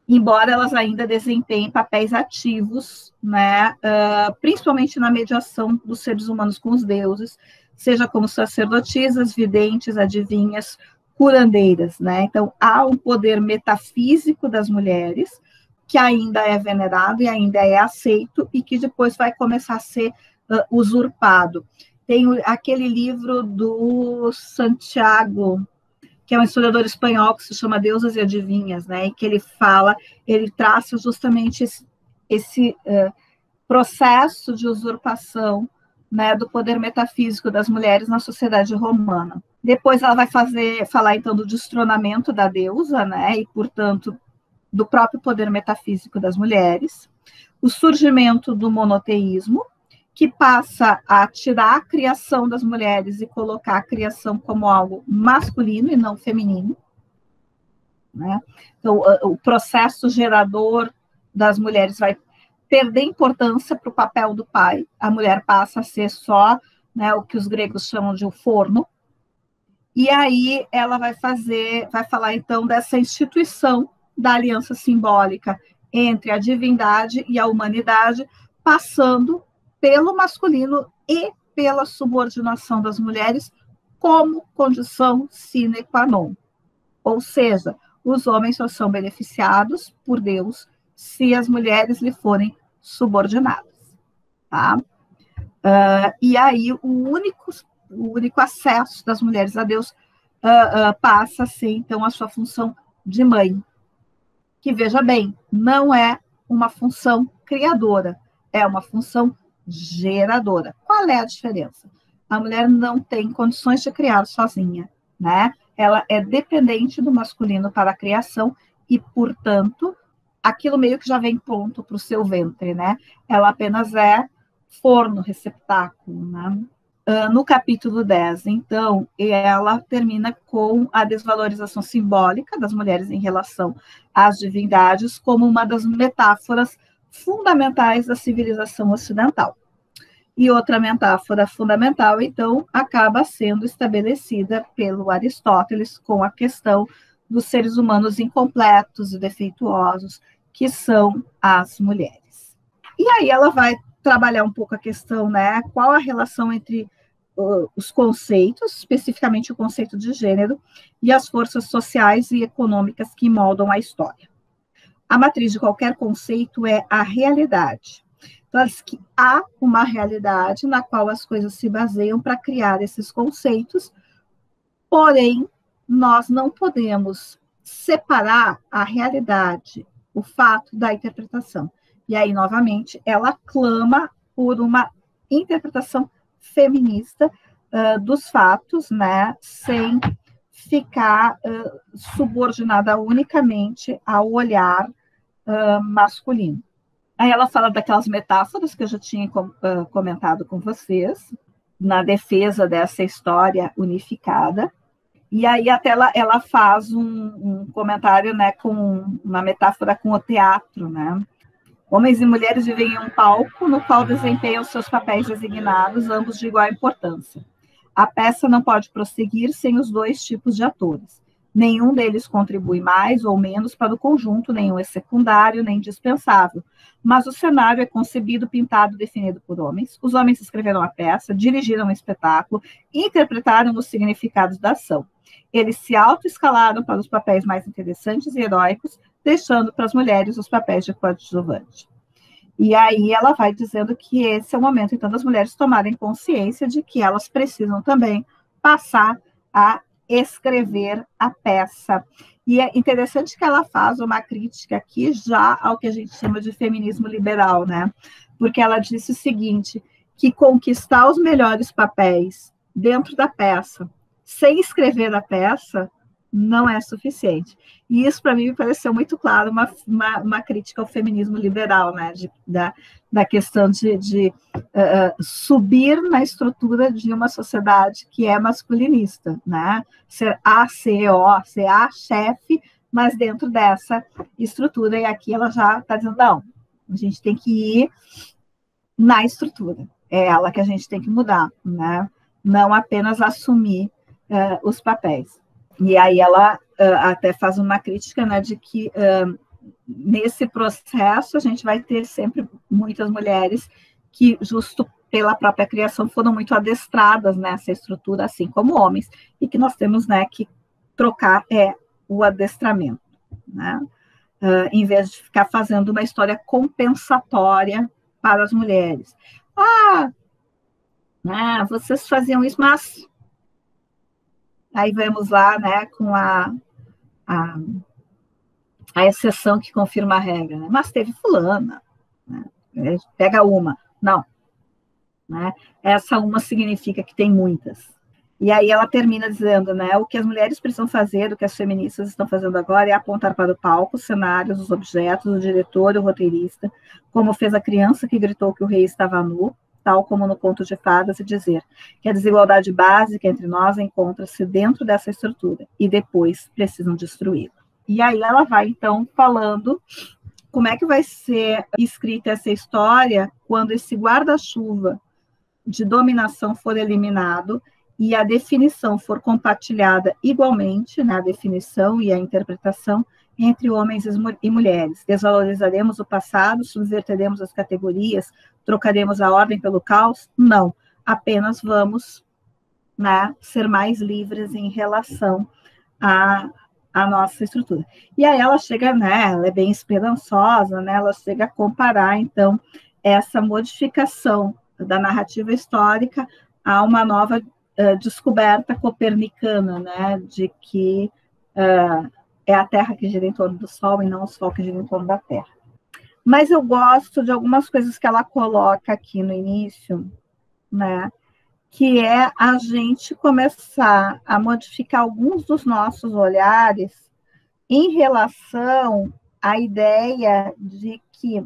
embora elas ainda desempenhem papéis ativos, né, uh, principalmente na mediação dos seres humanos com os deuses, seja como sacerdotisas, videntes, adivinhas, curandeiras, né? Então, há um poder metafísico das mulheres que ainda é venerado e ainda é aceito e que depois vai começar a ser uh, usurpado. Tem aquele livro do Santiago, que é um historiador espanhol que se chama Deusas e Adivinhas, né? E que ele fala, ele traça justamente esse, esse uh, processo de usurpação né, do poder metafísico das mulheres na sociedade romana. Depois ela vai fazer, falar então do destronamento da deusa, né, e portanto do próprio poder metafísico das mulheres, o surgimento do monoteísmo, que passa a tirar a criação das mulheres e colocar a criação como algo masculino e não feminino. Né? Então, o processo gerador das mulheres vai perder importância para o papel do pai. A mulher passa a ser só né, o que os gregos chamam de o forno. E aí ela vai fazer, vai falar então dessa instituição da aliança simbólica entre a divindade e a humanidade, passando pelo masculino e pela subordinação das mulheres como condição sine qua non. Ou seja, os homens só são beneficiados por Deus se as mulheres lhe forem subordinadas, tá? Uh, e aí o único, o único acesso das mulheres a Deus uh, uh, passa a ser, então, a sua função de mãe, que, veja bem, não é uma função criadora, é uma função geradora. Qual é a diferença? A mulher não tem condições de criar sozinha, né? Ela é dependente do masculino para a criação e, portanto, aquilo meio que já vem pronto para o seu ventre, né? Ela apenas é forno, receptáculo, né? Uh, no capítulo 10, então, ela termina com a desvalorização simbólica das mulheres em relação às divindades como uma das metáforas fundamentais da civilização ocidental. E outra metáfora fundamental, então, acaba sendo estabelecida pelo Aristóteles com a questão dos seres humanos incompletos e defeituosos, que são as mulheres. E aí ela vai trabalhar um pouco a questão, né? Qual a relação entre uh, os conceitos, especificamente o conceito de gênero, e as forças sociais e econômicas que moldam a história. A matriz de qualquer conceito é a realidade. Então, que há uma realidade na qual as coisas se baseiam para criar esses conceitos, porém, nós não podemos separar a realidade, o fato da interpretação. E aí, novamente, ela clama por uma interpretação feminista uh, dos fatos, né, sem ficar uh, subordinada unicamente ao olhar uh, masculino. Aí ela fala daquelas metáforas que eu já tinha com, comentado com vocês, na defesa dessa história unificada, e aí até ela, ela faz um, um, comentário, né, com uma metáfora com o teatro, né? Homens e mulheres vivem em um palco no qual desempenham seus papéis designados, ambos de igual importância. A peça não pode prosseguir sem os dois tipos de atores. Nenhum deles contribui mais ou menos para o conjunto, nenhum é secundário nem dispensável. Mas o cenário é concebido, pintado, definido por homens. Os homens escreveram a peça, dirigiram o espetáculo interpretaram os significados da ação. Eles se autoescalaram para os papéis mais interessantes e heróicos, deixando para as mulheres os papéis de coadjuvante. E aí ela vai dizendo que esse é o momento, então, das mulheres tomarem consciência de que elas precisam também passar a escrever a peça. E é interessante que ela faz uma crítica aqui já ao que a gente chama de feminismo liberal, né? Porque ela disse o seguinte, que conquistar os melhores papéis dentro da peça, sem escrever a peça, não é suficiente. E isso, para mim, me pareceu muito claro uma, uma, uma, crítica ao feminismo liberal, né? De, da, da questão de, de uh, subir na estrutura de uma sociedade que é masculinista, né? Ser a CEO, ser a chefe, mas dentro dessa estrutura, e aqui ela já está dizendo, não, a gente tem que ir na estrutura, é ela que a gente tem que mudar, né? Não apenas assumir uh, os papéis. E aí ela uh, até faz uma crítica, né, de que uh, nesse processo a gente vai ter sempre muitas mulheres que, justo pela própria criação, foram muito adestradas nessa estrutura, assim como homens, e que nós temos, né, que trocar é o adestramento, né, uh, em vez de ficar fazendo uma história compensatória para as mulheres. Ah, né, vocês faziam isso, mas Aí vamos lá, né, com a, a, a exceção que confirma a regra, né? Mas teve fulana, né? É, pega uma. Não. Né? Essa uma significa que tem muitas. E aí ela termina dizendo, né, o que as mulheres precisam fazer, o que as feministas estão fazendo agora é apontar para o palco os cenários, os objetos, o diretor, o roteirista, como fez a criança que gritou que o rei estava nu, tal como no conto de fadas, e dizer que a desigualdade básica entre nós encontra-se dentro dessa estrutura e depois precisam destruí-la. E aí ela vai, então, falando como é que vai ser escrita essa história quando esse guarda-chuva de dominação for eliminado e a definição for compartilhada igualmente, né, a definição e a interpretação, entre homens e mulheres. Desvalorizaremos o passado, subverteremos as categorias, trocaremos a ordem pelo caos? Não, apenas vamos né, ser mais livres em relação à, à nossa estrutura. E aí ela chega, né, ela é bem esperançosa, né, ela chega a comparar, então, essa modificação da narrativa histórica a uma nova uh, descoberta copernicana, né, de que uh, é a Terra que gira em torno do Sol e não o Sol que gira em torno da Terra. Mas eu gosto de algumas coisas que ela coloca aqui no início, né? Que é a gente começar a modificar alguns dos nossos olhares em relação à ideia de que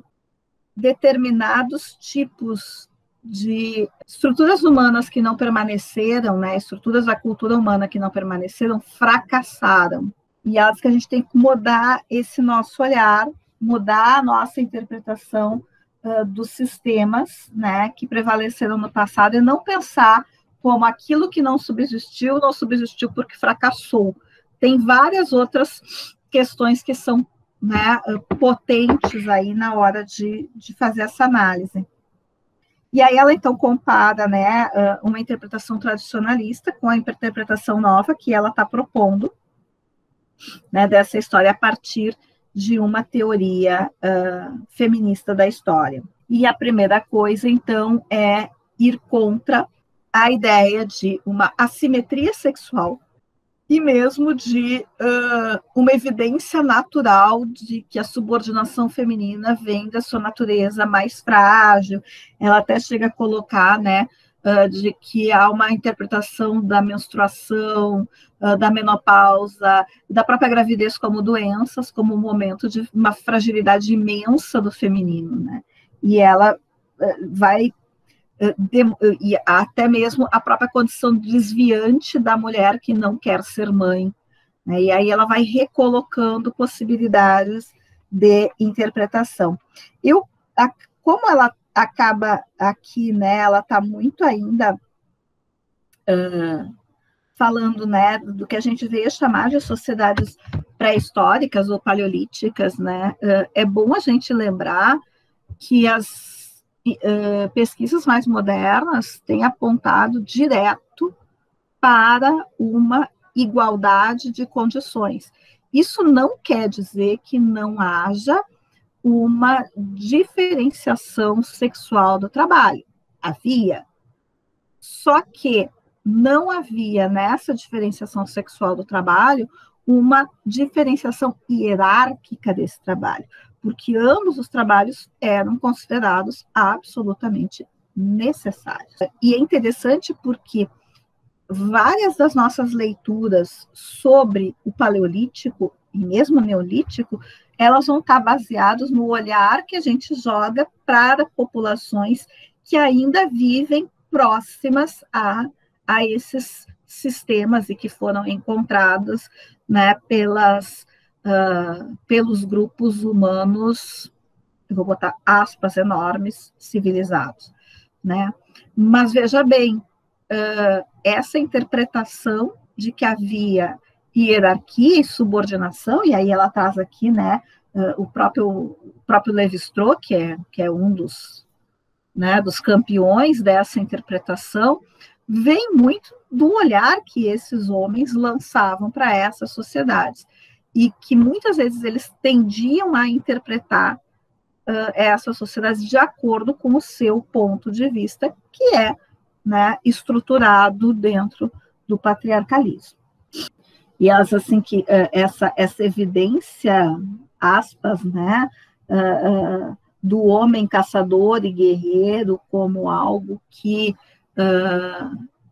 determinados tipos de estruturas humanas que não permaneceram, né, estruturas da cultura humana que não permaneceram, fracassaram. E acho que a gente tem que mudar esse nosso olhar, mudar a nossa interpretação uh, dos sistemas né, que prevaleceram no passado e não pensar como aquilo que não subsistiu, não subsistiu porque fracassou. Tem várias outras questões que são né, potentes aí na hora de, de fazer essa análise. E aí ela então compara né, uma interpretação tradicionalista com a interpretação nova que ela está propondo, né, dessa história a partir de uma teoria uh, feminista da história. E a primeira coisa, então, é ir contra a ideia de uma assimetria sexual e mesmo de uh, uma evidência natural de que a subordinação feminina vem da sua natureza mais frágil. Ela até chega a colocar, né, uh, de que há uma interpretação da menstruação, uh, da menopausa, da própria gravidez como doenças, como um momento de uma fragilidade imensa do feminino, né? E ela uh, vai e até mesmo a própria condição desviante da mulher que não quer ser mãe, né? E aí ela vai recolocando possibilidades de interpretação. Eu, a, como ela acaba aqui, né? Ela está muito ainda uh, falando, né, do que a gente veio chamar de sociedades pré-históricas ou paleolíticas, né, uh, é bom a gente lembrar que as uh, pesquisas mais modernas têm apontado direto para uma igualdade de condições. Isso não quer dizer que não haja uma diferenciação sexual do trabalho. Havia. Só que não havia nessa diferenciação sexual do trabalho uma diferenciação hierárquica desse trabalho, porque ambos os trabalhos eram considerados absolutamente necessários. E é interessante porque várias das nossas leituras sobre o paleolítico e mesmo neolítico, elas vão estar baseadas no olhar que a gente joga para populações que ainda vivem próximas a, a esses sistemas e que foram encontrados né, pelas, uh, pelos grupos humanos, vou botar aspas enormes, civilizados. Né? Mas veja bem, uh, essa interpretação de que havia hierarquia e subordinação, e aí ela traz aqui, né, uh, o próprio, o próprio Levi-Strauss, que é, que é um dos, né, dos campeões dessa interpretação, vem muito do olhar que esses homens lançavam para essas sociedades, e que muitas vezes eles tendiam a interpretar uh, essas sociedades de acordo com o seu ponto de vista, que é né, estruturado dentro do patriarcalismo. E elas, assim, que uh, essa, essa evidência, aspas, né, uh, uh, do homem caçador e guerreiro como algo que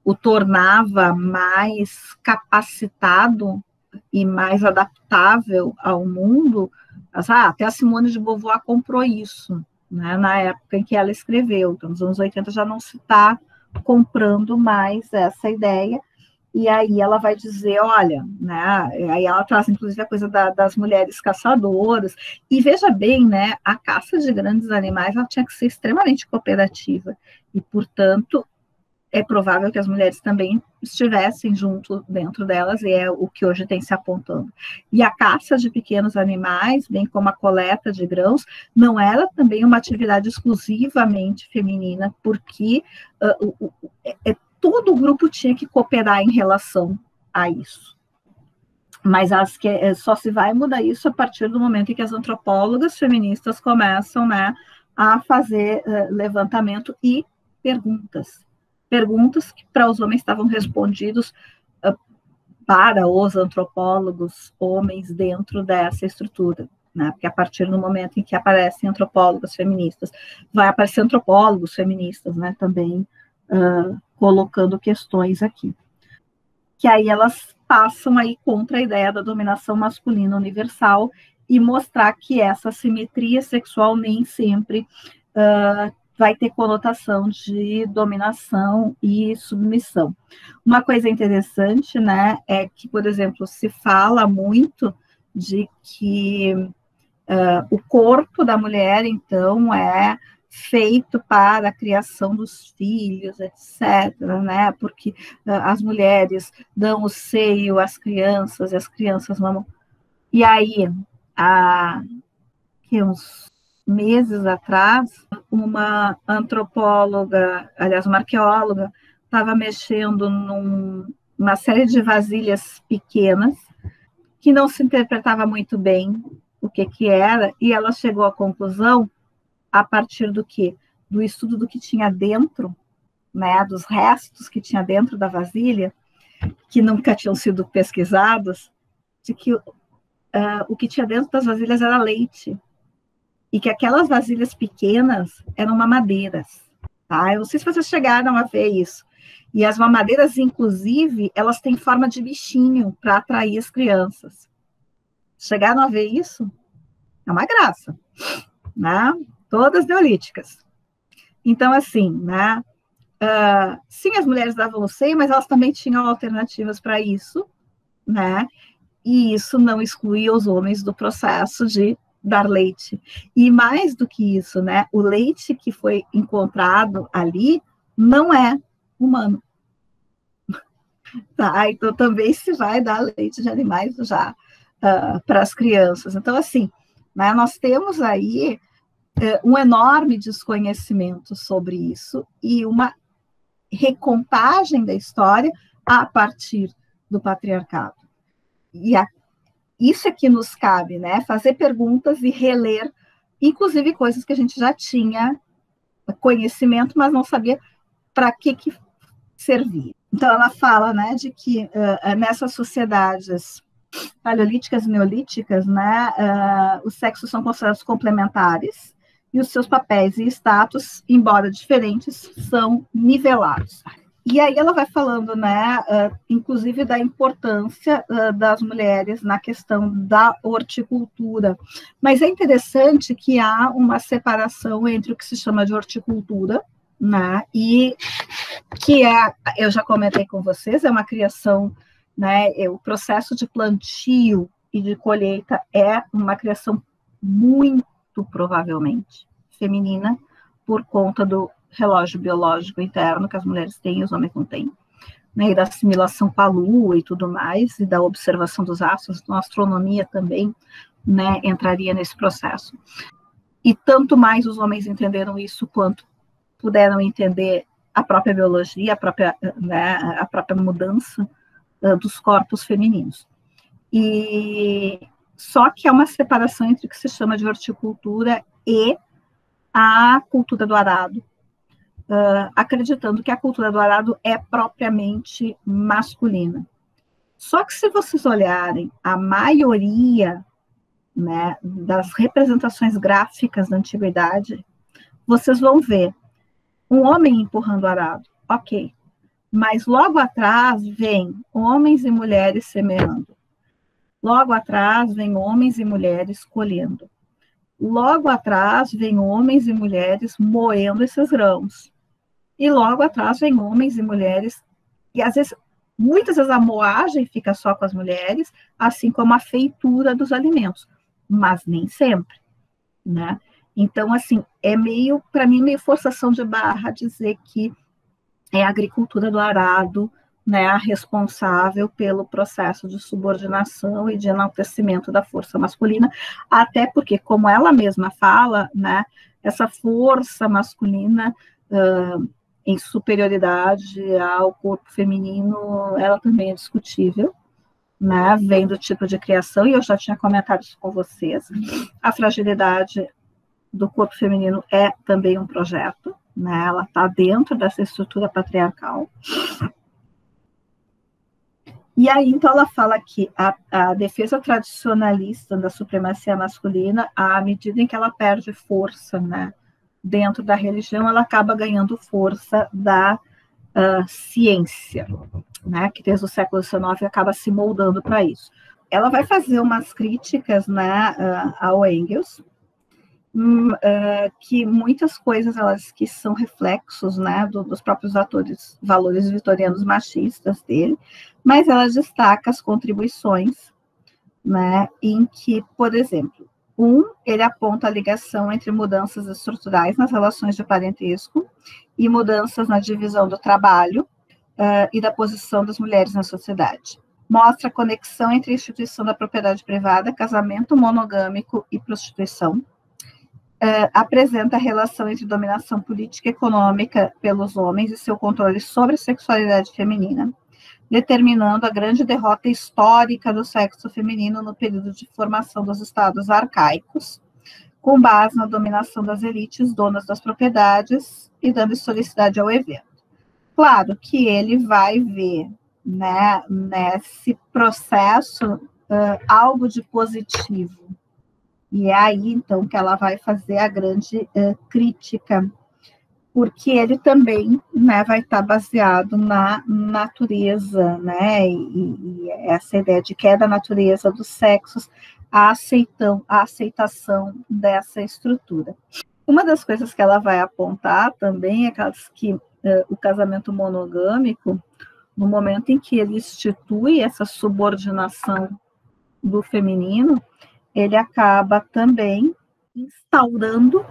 o tornava mais capacitado e mais adaptável ao mundo, ah, até a Simone de Beauvoir comprou isso, né, na época em que ela escreveu, então nos anos 80 já não se está comprando mais essa ideia, e aí ela vai dizer, olha, né, aí ela traz inclusive a coisa da, das mulheres caçadoras, e veja bem, né, a caça de grandes animais, ela tinha que ser extremamente cooperativa, e, portanto, é provável que as mulheres também estivessem junto dentro delas, e é o que hoje tem se apontando. E a caça de pequenos animais, bem como a coleta de grãos, não era também uma atividade exclusivamente feminina, porque uh, uh, uh, é, todo o grupo tinha que cooperar em relação a isso. Mas acho que é, só se vai mudar isso a partir do momento em que as antropólogas feministas começam né, a fazer uh, levantamento e perguntas perguntas que para os homens estavam respondidos uh, para os antropólogos homens dentro dessa estrutura. Né? Porque a partir do momento em que aparecem antropólogas feministas, vai aparecer antropólogos feministas né? também uh, colocando questões aqui. Que aí elas passam aí contra a ideia da dominação masculina universal e mostrar que essa simetria sexual nem sempre uh, vai ter conotação de dominação e submissão. Uma coisa interessante, né, é que, por exemplo, se fala muito de que uh, o corpo da mulher, então, é feito para a criação dos filhos, etc., né, porque uh, as mulheres dão o seio às crianças e as crianças mamam. E aí, há uns meses atrás, uma antropóloga, aliás, uma arqueóloga, estava mexendo numa num, série de vasilhas pequenas que não se interpretava muito bem o que que era, e ela chegou à conclusão a partir do que? Do estudo do que tinha dentro, né, dos restos que tinha dentro da vasilha, que nunca tinham sido pesquisados, de que uh, o que tinha dentro das vasilhas era leite, e que aquelas vasilhas pequenas eram mamadeiras, tá? Eu não sei se vocês chegaram a ver isso. E as mamadeiras, inclusive, elas têm forma de bichinho para atrair as crianças. Chegaram a ver isso? É uma graça, né? Todas neolíticas. Então, assim, né? Uh, sim, as mulheres davam o seio, mas elas também tinham alternativas para isso, né? E isso não excluía os homens do processo de dar leite. E mais do que isso, né? O leite que foi encontrado ali não é humano. Tá? Então também se vai dar leite de animais já uh, para as crianças. Então, assim, né, nós temos aí uh, um enorme desconhecimento sobre isso e uma recontagem da história a partir do patriarcado. E a, isso é que nos cabe, né? Fazer perguntas e reler, inclusive coisas que a gente já tinha conhecimento, mas não sabia para que, que servia. Então, ela fala né, de que uh, nessas sociedades paleolíticas e neolíticas, né, uh, os sexos são considerados complementares e os seus papéis e status, embora diferentes, são nivelados. E aí ela vai falando, né, uh, inclusive da importância uh, das mulheres na questão da horticultura. Mas é interessante que há uma separação entre o que se chama de horticultura, né, e que é, eu já comentei com vocês, é uma criação, né, é, o processo de plantio e de colheita é uma criação muito provavelmente feminina, por conta do relógio biológico interno que as mulheres têm e os homens não têm, né, e da assimilação com a lua e tudo mais, e da observação dos astros, então a astronomia também né, entraria nesse processo. E tanto mais os homens entenderam isso quanto puderam entender a própria biologia, a própria, né, a própria mudança uh, dos corpos femininos. E só que há uma separação entre o que se chama de horticultura e a cultura do arado, uh, acreditando que a cultura do arado é propriamente masculina. Só que se vocês olharem a maioria né, das representações gráficas da antiguidade, vocês vão ver um homem empurrando arado, ok. Mas logo atrás vem homens e mulheres semeando. Logo atrás vem homens e mulheres colhendo. Logo atrás vem homens e mulheres moendo esses grãos. E logo atrás vem homens e mulheres, e às vezes, muitas vezes a moagem fica só com as mulheres, assim como a feitura dos alimentos, mas nem sempre, né? Então, assim, é meio, para mim, meio forçação de barra dizer que é a agricultura do arado, né, a responsável pelo processo de subordinação e de enaltecimento da força masculina, até porque, como ela mesma fala, né, essa força masculina uh, em superioridade ao corpo feminino, ela também é discutível, né, vem do tipo de criação, e eu já tinha comentado isso com vocês, a fragilidade do corpo feminino é também um projeto, né, ela está dentro dessa estrutura patriarcal, e aí, então, ela fala que a, a, defesa tradicionalista da supremacia masculina, à medida em que ela perde força né, dentro da religião, ela acaba ganhando força da uh, ciência, né, que desde o século XIX acaba se moldando para isso. Ela vai fazer umas críticas né, uh, ao Engels, uh, que muitas coisas elas que são reflexos né, do, dos próprios atores, valores vitorianos machistas dele, mas ela destaca as contribuições, né, em que, por exemplo, um, ele aponta a ligação entre mudanças estruturais nas relações de parentesco e mudanças na divisão do trabalho uh, e da posição das mulheres na sociedade. Mostra a conexão entre a instituição da propriedade privada, casamento monogâmico e prostituição uh, apresenta a relação entre dominação política e econômica pelos homens e seu controle sobre a sexualidade feminina, determinando a grande derrota histórica do sexo feminino no período de formação dos estados arcaicos, com base na dominação das elites donas das propriedades e dando historicidade ao evento. Claro que ele vai ver né, nesse processo uh, algo de positivo, e é aí, então, que ela vai fazer a grande uh, crítica, porque ele também né, vai estar baseado na natureza, né, e, e, essa ideia de que é da natureza dos sexos a, aceitão, a aceitação dessa estrutura. Uma das coisas que ela vai apontar também é que uh, o casamento monogâmico, no momento em que ele institui essa subordinação do feminino, ele acaba também instaurando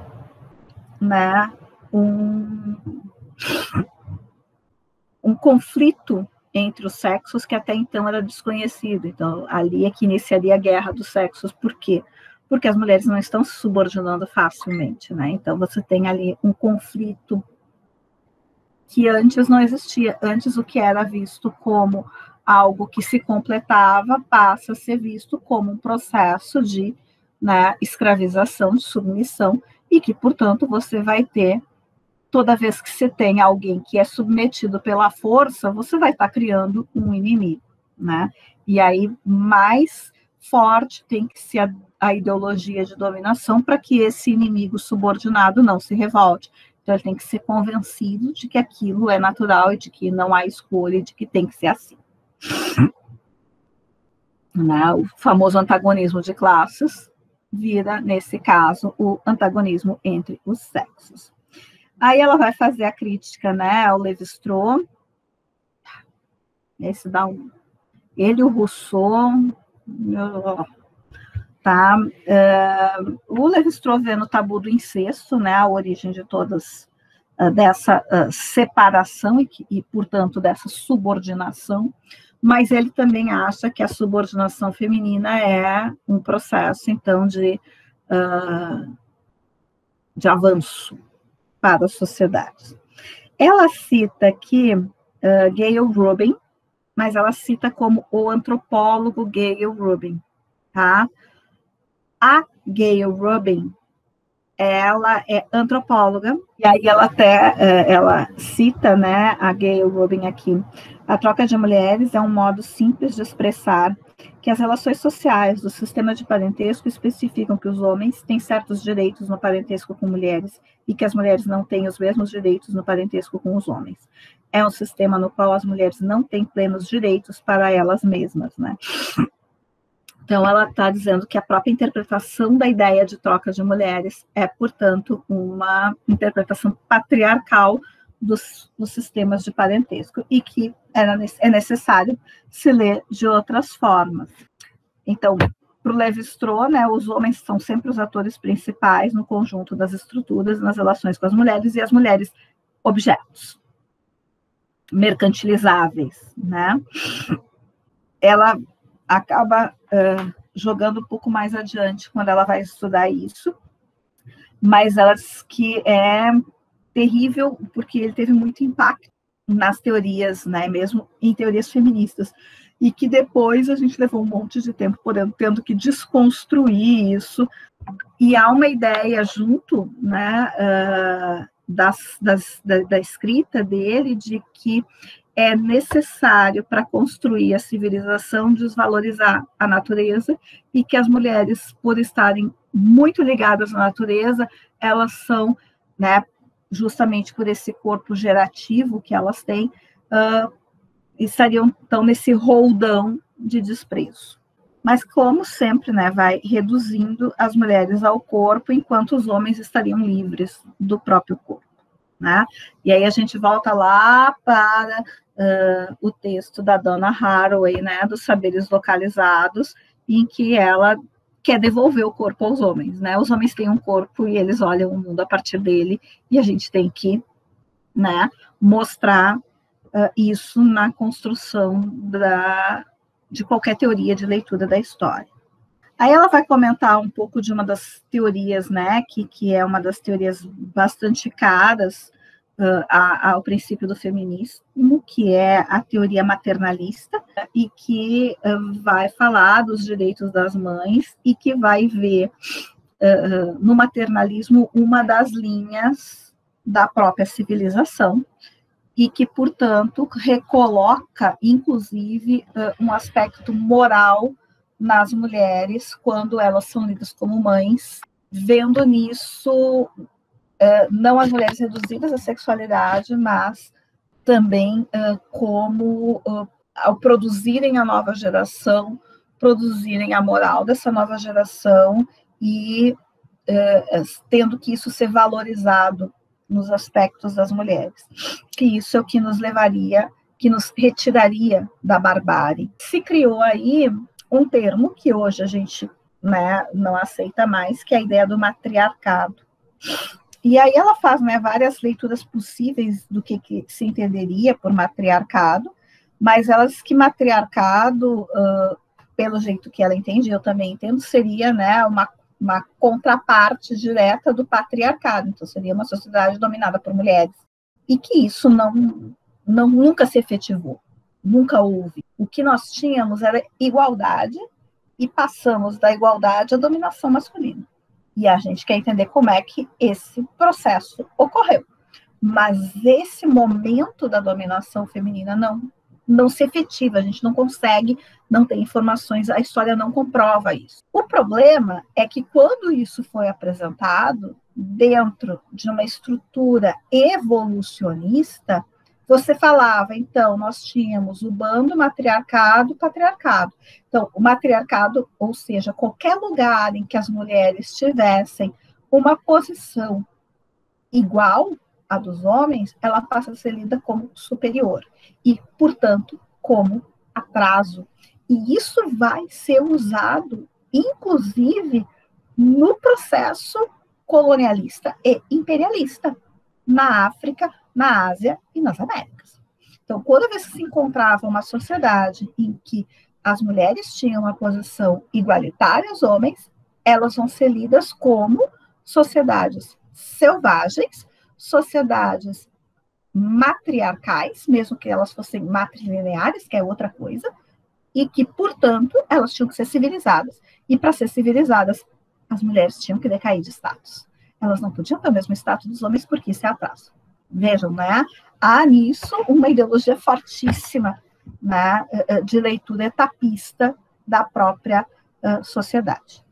né, um, um conflito entre os sexos que até então era desconhecido. Então, ali é que iniciaria a guerra dos sexos. Por quê? Porque as mulheres não estão se subordinando facilmente, né? Então, você tem ali um conflito que antes não existia. Antes, o que era visto como algo que se completava passa a ser visto como um processo de né, escravização, de submissão, e que, portanto, você vai ter toda vez que você tem alguém que é submetido pela força, você vai estar tá criando um inimigo, né? E aí mais forte tem que ser a, a ideologia de dominação para que esse inimigo subordinado não se revolte. Então ele tem que ser convencido de que aquilo é natural e de que não há escolha, de que tem que ser assim. Né? O famoso antagonismo de classes vira, nesse caso, o antagonismo entre os sexos. Aí ela vai fazer a crítica, né, ao Levi-Strauss. Esse dá um... Ele, o Rousseau, tá? Uh, o Levi-Strauss vê no tabu do incesto, né, a origem de todas uh, dessa uh, separação e, e, portanto, dessa subordinação, mas ele também acha que a subordinação feminina é um processo, então, de, de avanço, para a sociedade. Ela cita aqui uh, Gayle Rubin, mas ela cita como o antropólogo Gayle Rubin, tá? A Gayle Rubin, ela é antropóloga, e aí ela até, uh, ela cita, né, a Gayle Rubin aqui, a troca de mulheres é um modo simples de expressar que as relações sociais do sistema de parentesco especificam que os homens têm certos direitos no parentesco com mulheres e que as mulheres não têm os mesmos direitos no parentesco com os homens. É um sistema no qual as mulheres não têm plenos direitos para elas mesmas, né? Então, ela está dizendo que a própria interpretação da ideia de troca de mulheres é, portanto, uma interpretação patriarcal dos, dos sistemas de parentesco e que era, é necessário se ler de outras formas. Então, para o Levi-Strauss, né, os homens são sempre os atores principais no conjunto das estruturas, nas relações com as mulheres, e as mulheres objetos mercantilizáveis, né? Ela acaba uh, jogando um pouco mais adiante quando ela vai estudar isso, mas ela diz que é terrível porque ele teve muito impacto nas teorias, né, mesmo em teorias feministas, e que depois a gente levou um monte de tempo podendo, tendo que desconstruir isso, e há uma ideia junto, né, uh, das, das, da, da escrita dele de que é necessário para construir a civilização desvalorizar a natureza e que as mulheres, por estarem muito ligadas à natureza, elas são, né, justamente por esse corpo gerativo que elas têm, uh, estariam então nesse roldão de desprezo. Mas como sempre, né, vai reduzindo as mulheres ao corpo, enquanto os homens estariam livres do próprio corpo. Né? E aí a gente volta lá para uh, o texto da Donna Haraway, né, dos saberes localizados, em que ela quer devolver o corpo aos homens, né? Os homens têm um corpo e eles olham o mundo a partir dele, e a gente tem que, né, mostrar uh, isso na construção da, de qualquer teoria de leitura da história. Aí ela vai comentar um pouco de uma das teorias, né, que, que é uma das teorias bastante caras uh, ao princípio do feminismo, que é a teoria maternalista, e que uh, vai falar dos direitos das mães e que vai ver uh, no maternalismo uma das linhas da própria civilização e que, portanto, recoloca, inclusive, um aspecto moral nas mulheres quando elas são lidas como mães, vendo nisso uh, não as mulheres reduzidas à sexualidade, mas também uh, como, uh, ao produzirem a nova geração, produzirem a moral dessa nova geração e tendo que isso ser valorizado nos aspectos das mulheres. Que isso é o que nos levaria, que nos retiraria da barbárie. Se criou aí um termo que hoje a gente né, não aceita mais, que é a ideia do matriarcado. E aí ela faz né, várias leituras possíveis do que, que se entenderia por matriarcado, mas ela diz que matriarcado, uh, pelo jeito que ela entende, eu também entendo, seria né, uma, uma contraparte direta do patriarcado, então seria uma sociedade dominada por mulheres, e que isso não, não nunca se efetivou, nunca houve. O que nós tínhamos era igualdade, e passamos da igualdade à dominação masculina. E a gente quer entender como é que esse processo ocorreu. Mas esse momento da dominação feminina não não se efetiva, a gente não consegue, não tem informações, a história não comprova isso. O problema é que quando isso foi apresentado dentro de uma estrutura evolucionista, você falava, então, nós tínhamos o bando matriarcado, patriarcado. Então, o matriarcado, ou seja, qualquer lugar em que as mulheres tivessem uma posição igual à dos homens, ela passa a ser lida como superior e, portanto, como atraso. E isso vai ser usado, inclusive, no processo colonialista e imperialista na África, na Ásia e nas Américas. Então, quando vez se encontrava uma sociedade em que as mulheres tinham uma posição igualitária aos homens, elas vão ser lidas como sociedades selvagens, sociedades matriarcais, mesmo que elas fossem matrilineares, que é outra coisa, e que, portanto, elas tinham que ser civilizadas. E para ser civilizadas, as mulheres tinham que decair de status. Elas não podiam ter o mesmo status dos homens, porque isso é atraso. Vejam, né? Há nisso uma ideologia fortíssima né, eh, eh, de leitura etapista da própria uh, sociedade.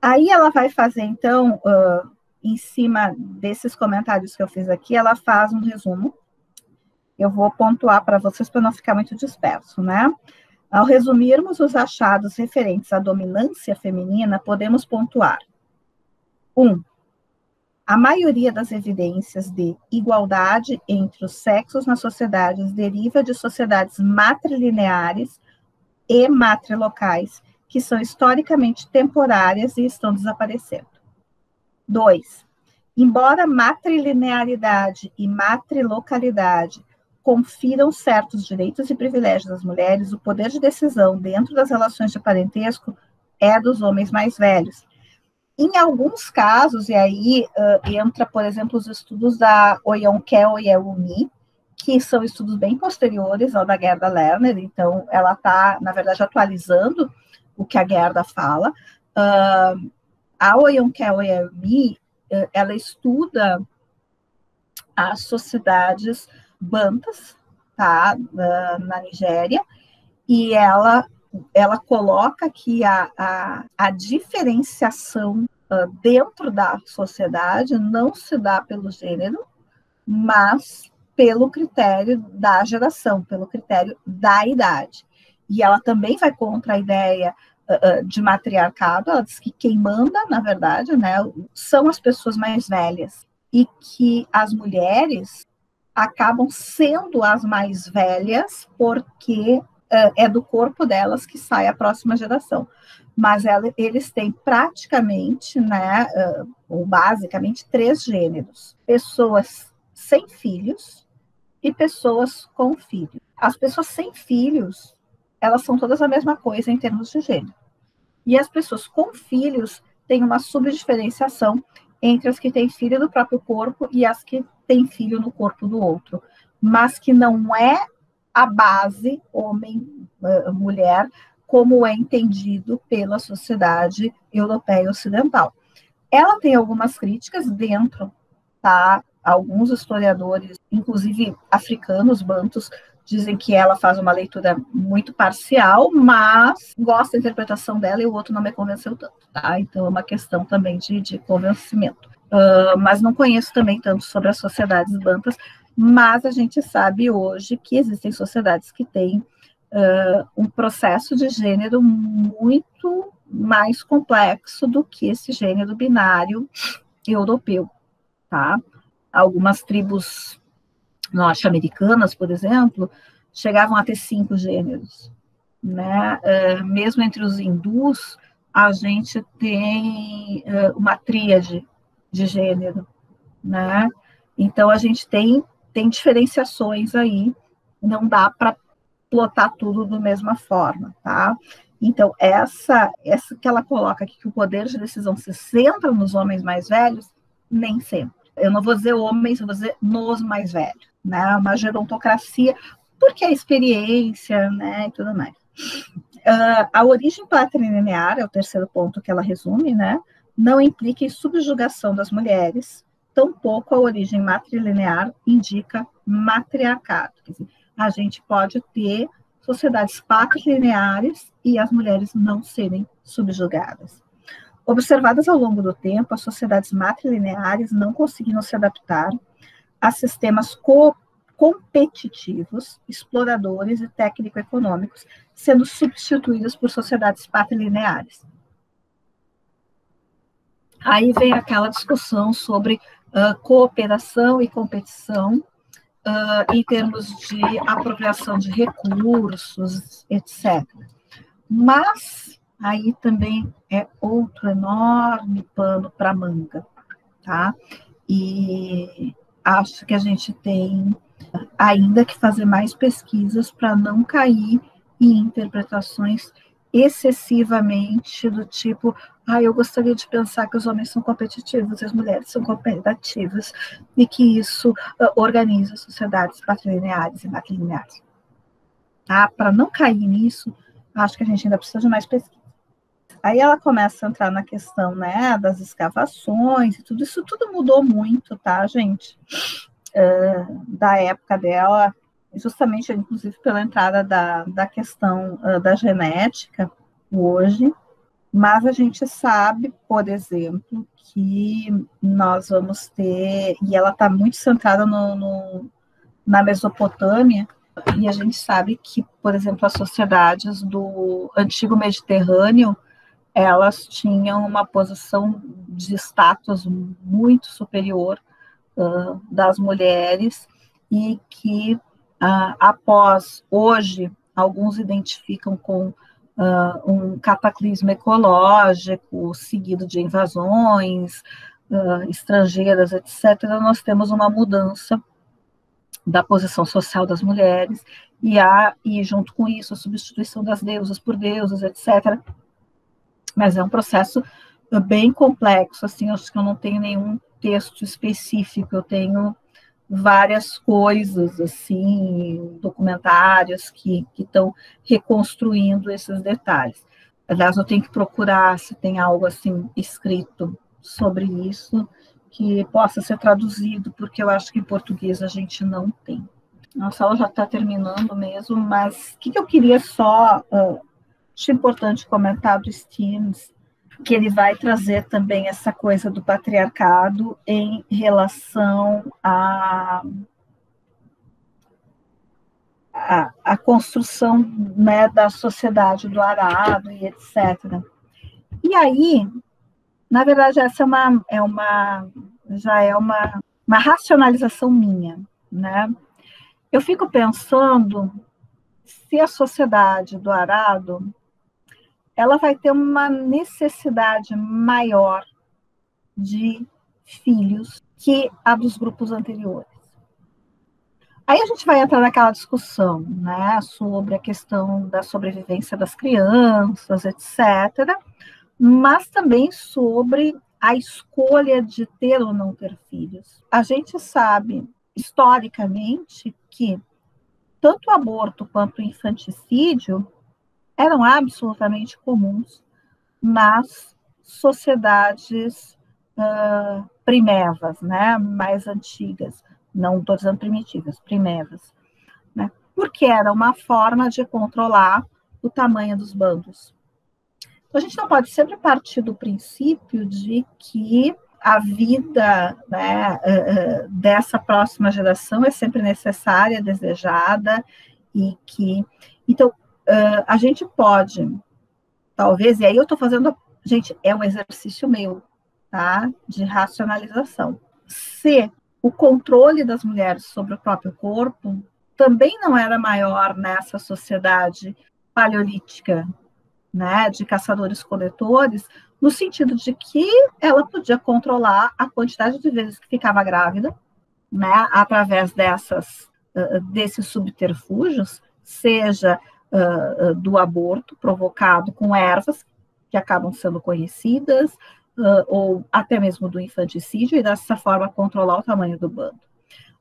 Aí ela vai fazer, então, uh, em cima desses comentários que eu fiz aqui, ela faz um resumo. Eu vou pontuar para vocês para não ficar muito disperso, né? Ao resumirmos os achados referentes à dominância feminina, podemos pontuar: um, a maioria das evidências de igualdade entre os sexos nas sociedades deriva de sociedades matrilineares e matrilocais, que são historicamente temporárias e estão desaparecendo. Dois, embora matrilinearidade e matrilocalidade confiram certos direitos e privilégios às mulheres, o poder de decisão dentro das relações de parentesco é dos homens mais velhos, em alguns casos, e aí uh, entra, por exemplo, os estudos da Oyonkel Yeumi, que são estudos bem posteriores ao da Gerda Lerner, então ela está, na verdade, atualizando o que a Gerda fala. Uh, a Oyonkel Yeumi, uh, ela estuda as sociedades bantas, tá, na Nigéria, e ela ela coloca que a, a, a diferenciação uh, dentro da sociedade não se dá pelo gênero, mas pelo critério da geração, pelo critério da idade. E ela também vai contra a ideia uh, de matriarcado, ela diz que quem manda, na verdade, né, são as pessoas mais velhas, e que as mulheres acabam sendo as mais velhas porque é do corpo delas que sai a próxima geração. Mas ela, eles têm praticamente, né, ou basicamente, três gêneros: pessoas sem filhos e pessoas com filhos. As pessoas sem filhos, elas são todas a mesma coisa em termos de gênero. E as pessoas com filhos têm uma subdiferenciação entre as que têm filho do próprio corpo e as que têm filho no corpo do outro, mas que não é a base homem-mulher, como é entendido pela sociedade europeia ocidental. Ela tem algumas críticas dentro, tá? Alguns historiadores, inclusive africanos, bantos, dizem que ela faz uma leitura muito parcial, mas gosta da interpretação dela e o outro não me convenceu tanto, tá? Então é uma questão também de, de convencimento. Uh, mas não conheço também tanto sobre as sociedades bantas, mas a gente sabe hoje que existem sociedades que têm uh, um processo de gênero muito mais complexo do que esse gênero binário europeu, tá? Algumas tribos norte-americanas, por exemplo, chegavam a ter cinco gêneros, né? Uh, mesmo entre os hindus, a gente tem uh, uma tríade de gênero, né? Então a gente tem tem diferenciações aí, não dá para plotar tudo da mesma forma, tá? Então, essa, essa que ela coloca aqui, que o poder de decisão se centra nos homens mais velhos, nem sempre. Eu não vou dizer homens, eu vou dizer nos mais velhos, né? Uma gerontocracia, porque a experiência, né, e tudo mais. Uh, a origem patrilinear, é o terceiro ponto que ela resume, né? Não implica em subjugação das mulheres, tampouco a origem matrilinear indica matriarcado. Dizer, a gente pode ter sociedades patrilineares e as mulheres não serem subjugadas. Observadas ao longo do tempo, as sociedades matrilineares não conseguiram se adaptar a sistemas co competitivos, exploradores e técnico-econômicos, sendo substituídas por sociedades patrilineares. Aí vem aquela discussão sobre uh, cooperação e competição uh, em termos de apropriação de recursos, etc. Mas aí também é outro enorme pano para manga, tá? E acho que a gente tem ainda que fazer mais pesquisas para não cair em interpretações excessivamente do tipo, ah, eu gostaria de pensar que os homens são competitivos e as mulheres são competitivas, e que isso uh, organiza sociedades patrilineares e matrilineares. Tá? Para não cair nisso, acho que a gente ainda precisa de mais pesquisa. Aí ela começa a entrar na questão né, das escavações e tudo isso, tudo mudou muito, tá, gente? Uh, da época dela justamente, inclusive, pela entrada da, da questão uh, da genética hoje, mas a gente sabe, por exemplo, que nós vamos ter, e ela está muito centrada no, no, na Mesopotâmia, e a gente sabe que, por exemplo, as sociedades do antigo Mediterrâneo, elas tinham uma posição de status muito superior uh, das mulheres, e que Uh, após, hoje, alguns identificam com uh, um cataclismo ecológico, seguido de invasões uh, estrangeiras, etc., nós temos uma mudança da posição social das mulheres, e há, e junto com isso, a substituição das deusas por deusas, etc. Mas é um processo bem complexo, assim, acho que eu não tenho nenhum texto específico, eu tenho várias coisas, assim, documentários que estão reconstruindo esses detalhes. Aliás, eu tenho que procurar se tem algo assim escrito sobre isso que possa ser traduzido, porque eu acho que em português a gente não tem. Nossa aula já está terminando mesmo, mas o que, que, eu queria só, uh, acho importante comentar do Steams, que ele vai trazer também essa coisa do patriarcado em relação à a, a, a, construção né, da sociedade do arado e etc. E aí, na verdade, essa é uma, é uma já é uma, uma racionalização minha, né? Eu fico pensando se a sociedade do arado ela vai ter uma necessidade maior de filhos que a dos grupos anteriores. Aí a gente vai entrar naquela discussão, né, sobre a questão da sobrevivência das crianças, etc., mas também sobre a escolha de ter ou não ter filhos. A gente sabe, historicamente, que tanto o aborto quanto o infanticídio eram absolutamente comuns nas sociedades uh, primevas, né, mais antigas, não estou dizendo primitivas, primevas, né, porque era uma forma de controlar o tamanho dos bandos. Então, a gente não pode sempre partir do princípio de que a vida né, dessa próxima geração é sempre necessária, desejada, e que. Então, uh, a gente pode, talvez, e aí eu estou fazendo, gente, é um exercício meu, tá? De racionalização. Se o controle das mulheres sobre o próprio corpo também não era maior nessa sociedade paleolítica, né, de caçadores-coletores, no sentido de que ela podia controlar a quantidade de vezes que ficava grávida, né, através dessas, uh, desses subterfúgios, seja uh, do aborto provocado com ervas que acabam sendo conhecidas, uh, ou até mesmo do infanticídio, e dessa forma controlar o tamanho do bando.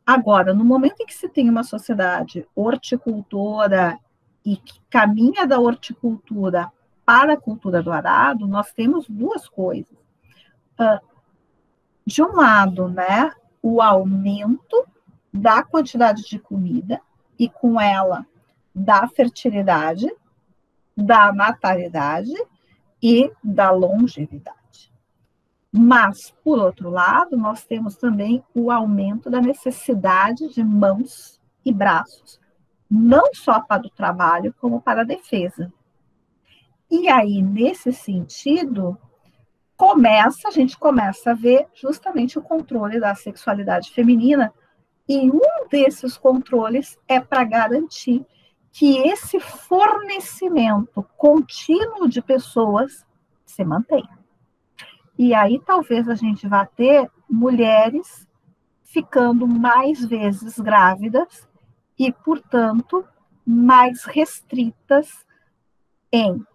Agora, no momento em que se tem uma sociedade horticultora e que caminha da horticultura para a cultura do arado, nós temos duas coisas. Uh, de um lado, né, o aumento da quantidade de comida e com ela da fertilidade, da natalidade e da longevidade. Mas, por outro lado, nós temos também o aumento da necessidade de mãos e braços, não só para o trabalho, como para a defesa. E aí, nesse sentido, começa, a gente começa a ver justamente o controle da sexualidade feminina, e um desses controles é para garantir que esse fornecimento contínuo de pessoas se mantenha. E aí talvez a gente vá ter mulheres ficando mais vezes grávidas e, portanto, mais restritas em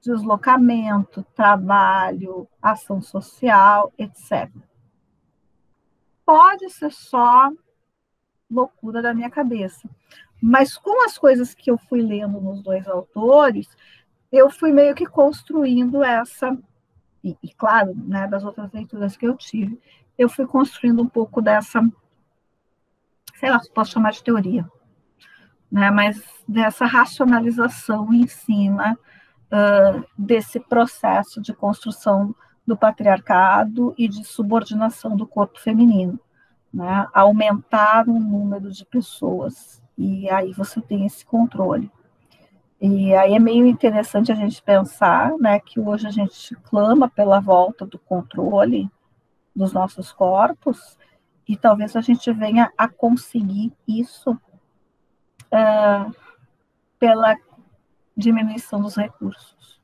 deslocamento, trabalho, ação social, etc. Pode ser só loucura da minha cabeça, mas com as coisas que eu fui lendo nos dois autores, eu fui meio que construindo essa e, e, claro, né, das outras leituras que eu tive, eu fui construindo um pouco dessa, sei lá, posso chamar de teoria, né, mas dessa racionalização em cima uh, desse processo de construção do patriarcado e de subordinação do corpo feminino, né, aumentar o número de pessoas, e aí você tem esse controle. E aí é meio interessante a gente pensar, né, que hoje a gente clama pela volta do controle dos nossos corpos e talvez a gente venha a conseguir isso uh, pela diminuição dos recursos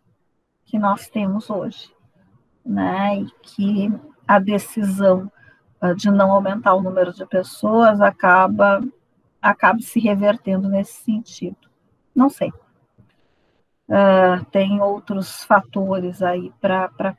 que nós temos hoje, né, e que a decisão de não aumentar o número de pessoas acaba acaba se revertendo nesse sentido. Não sei. Uh, tem outros fatores aí para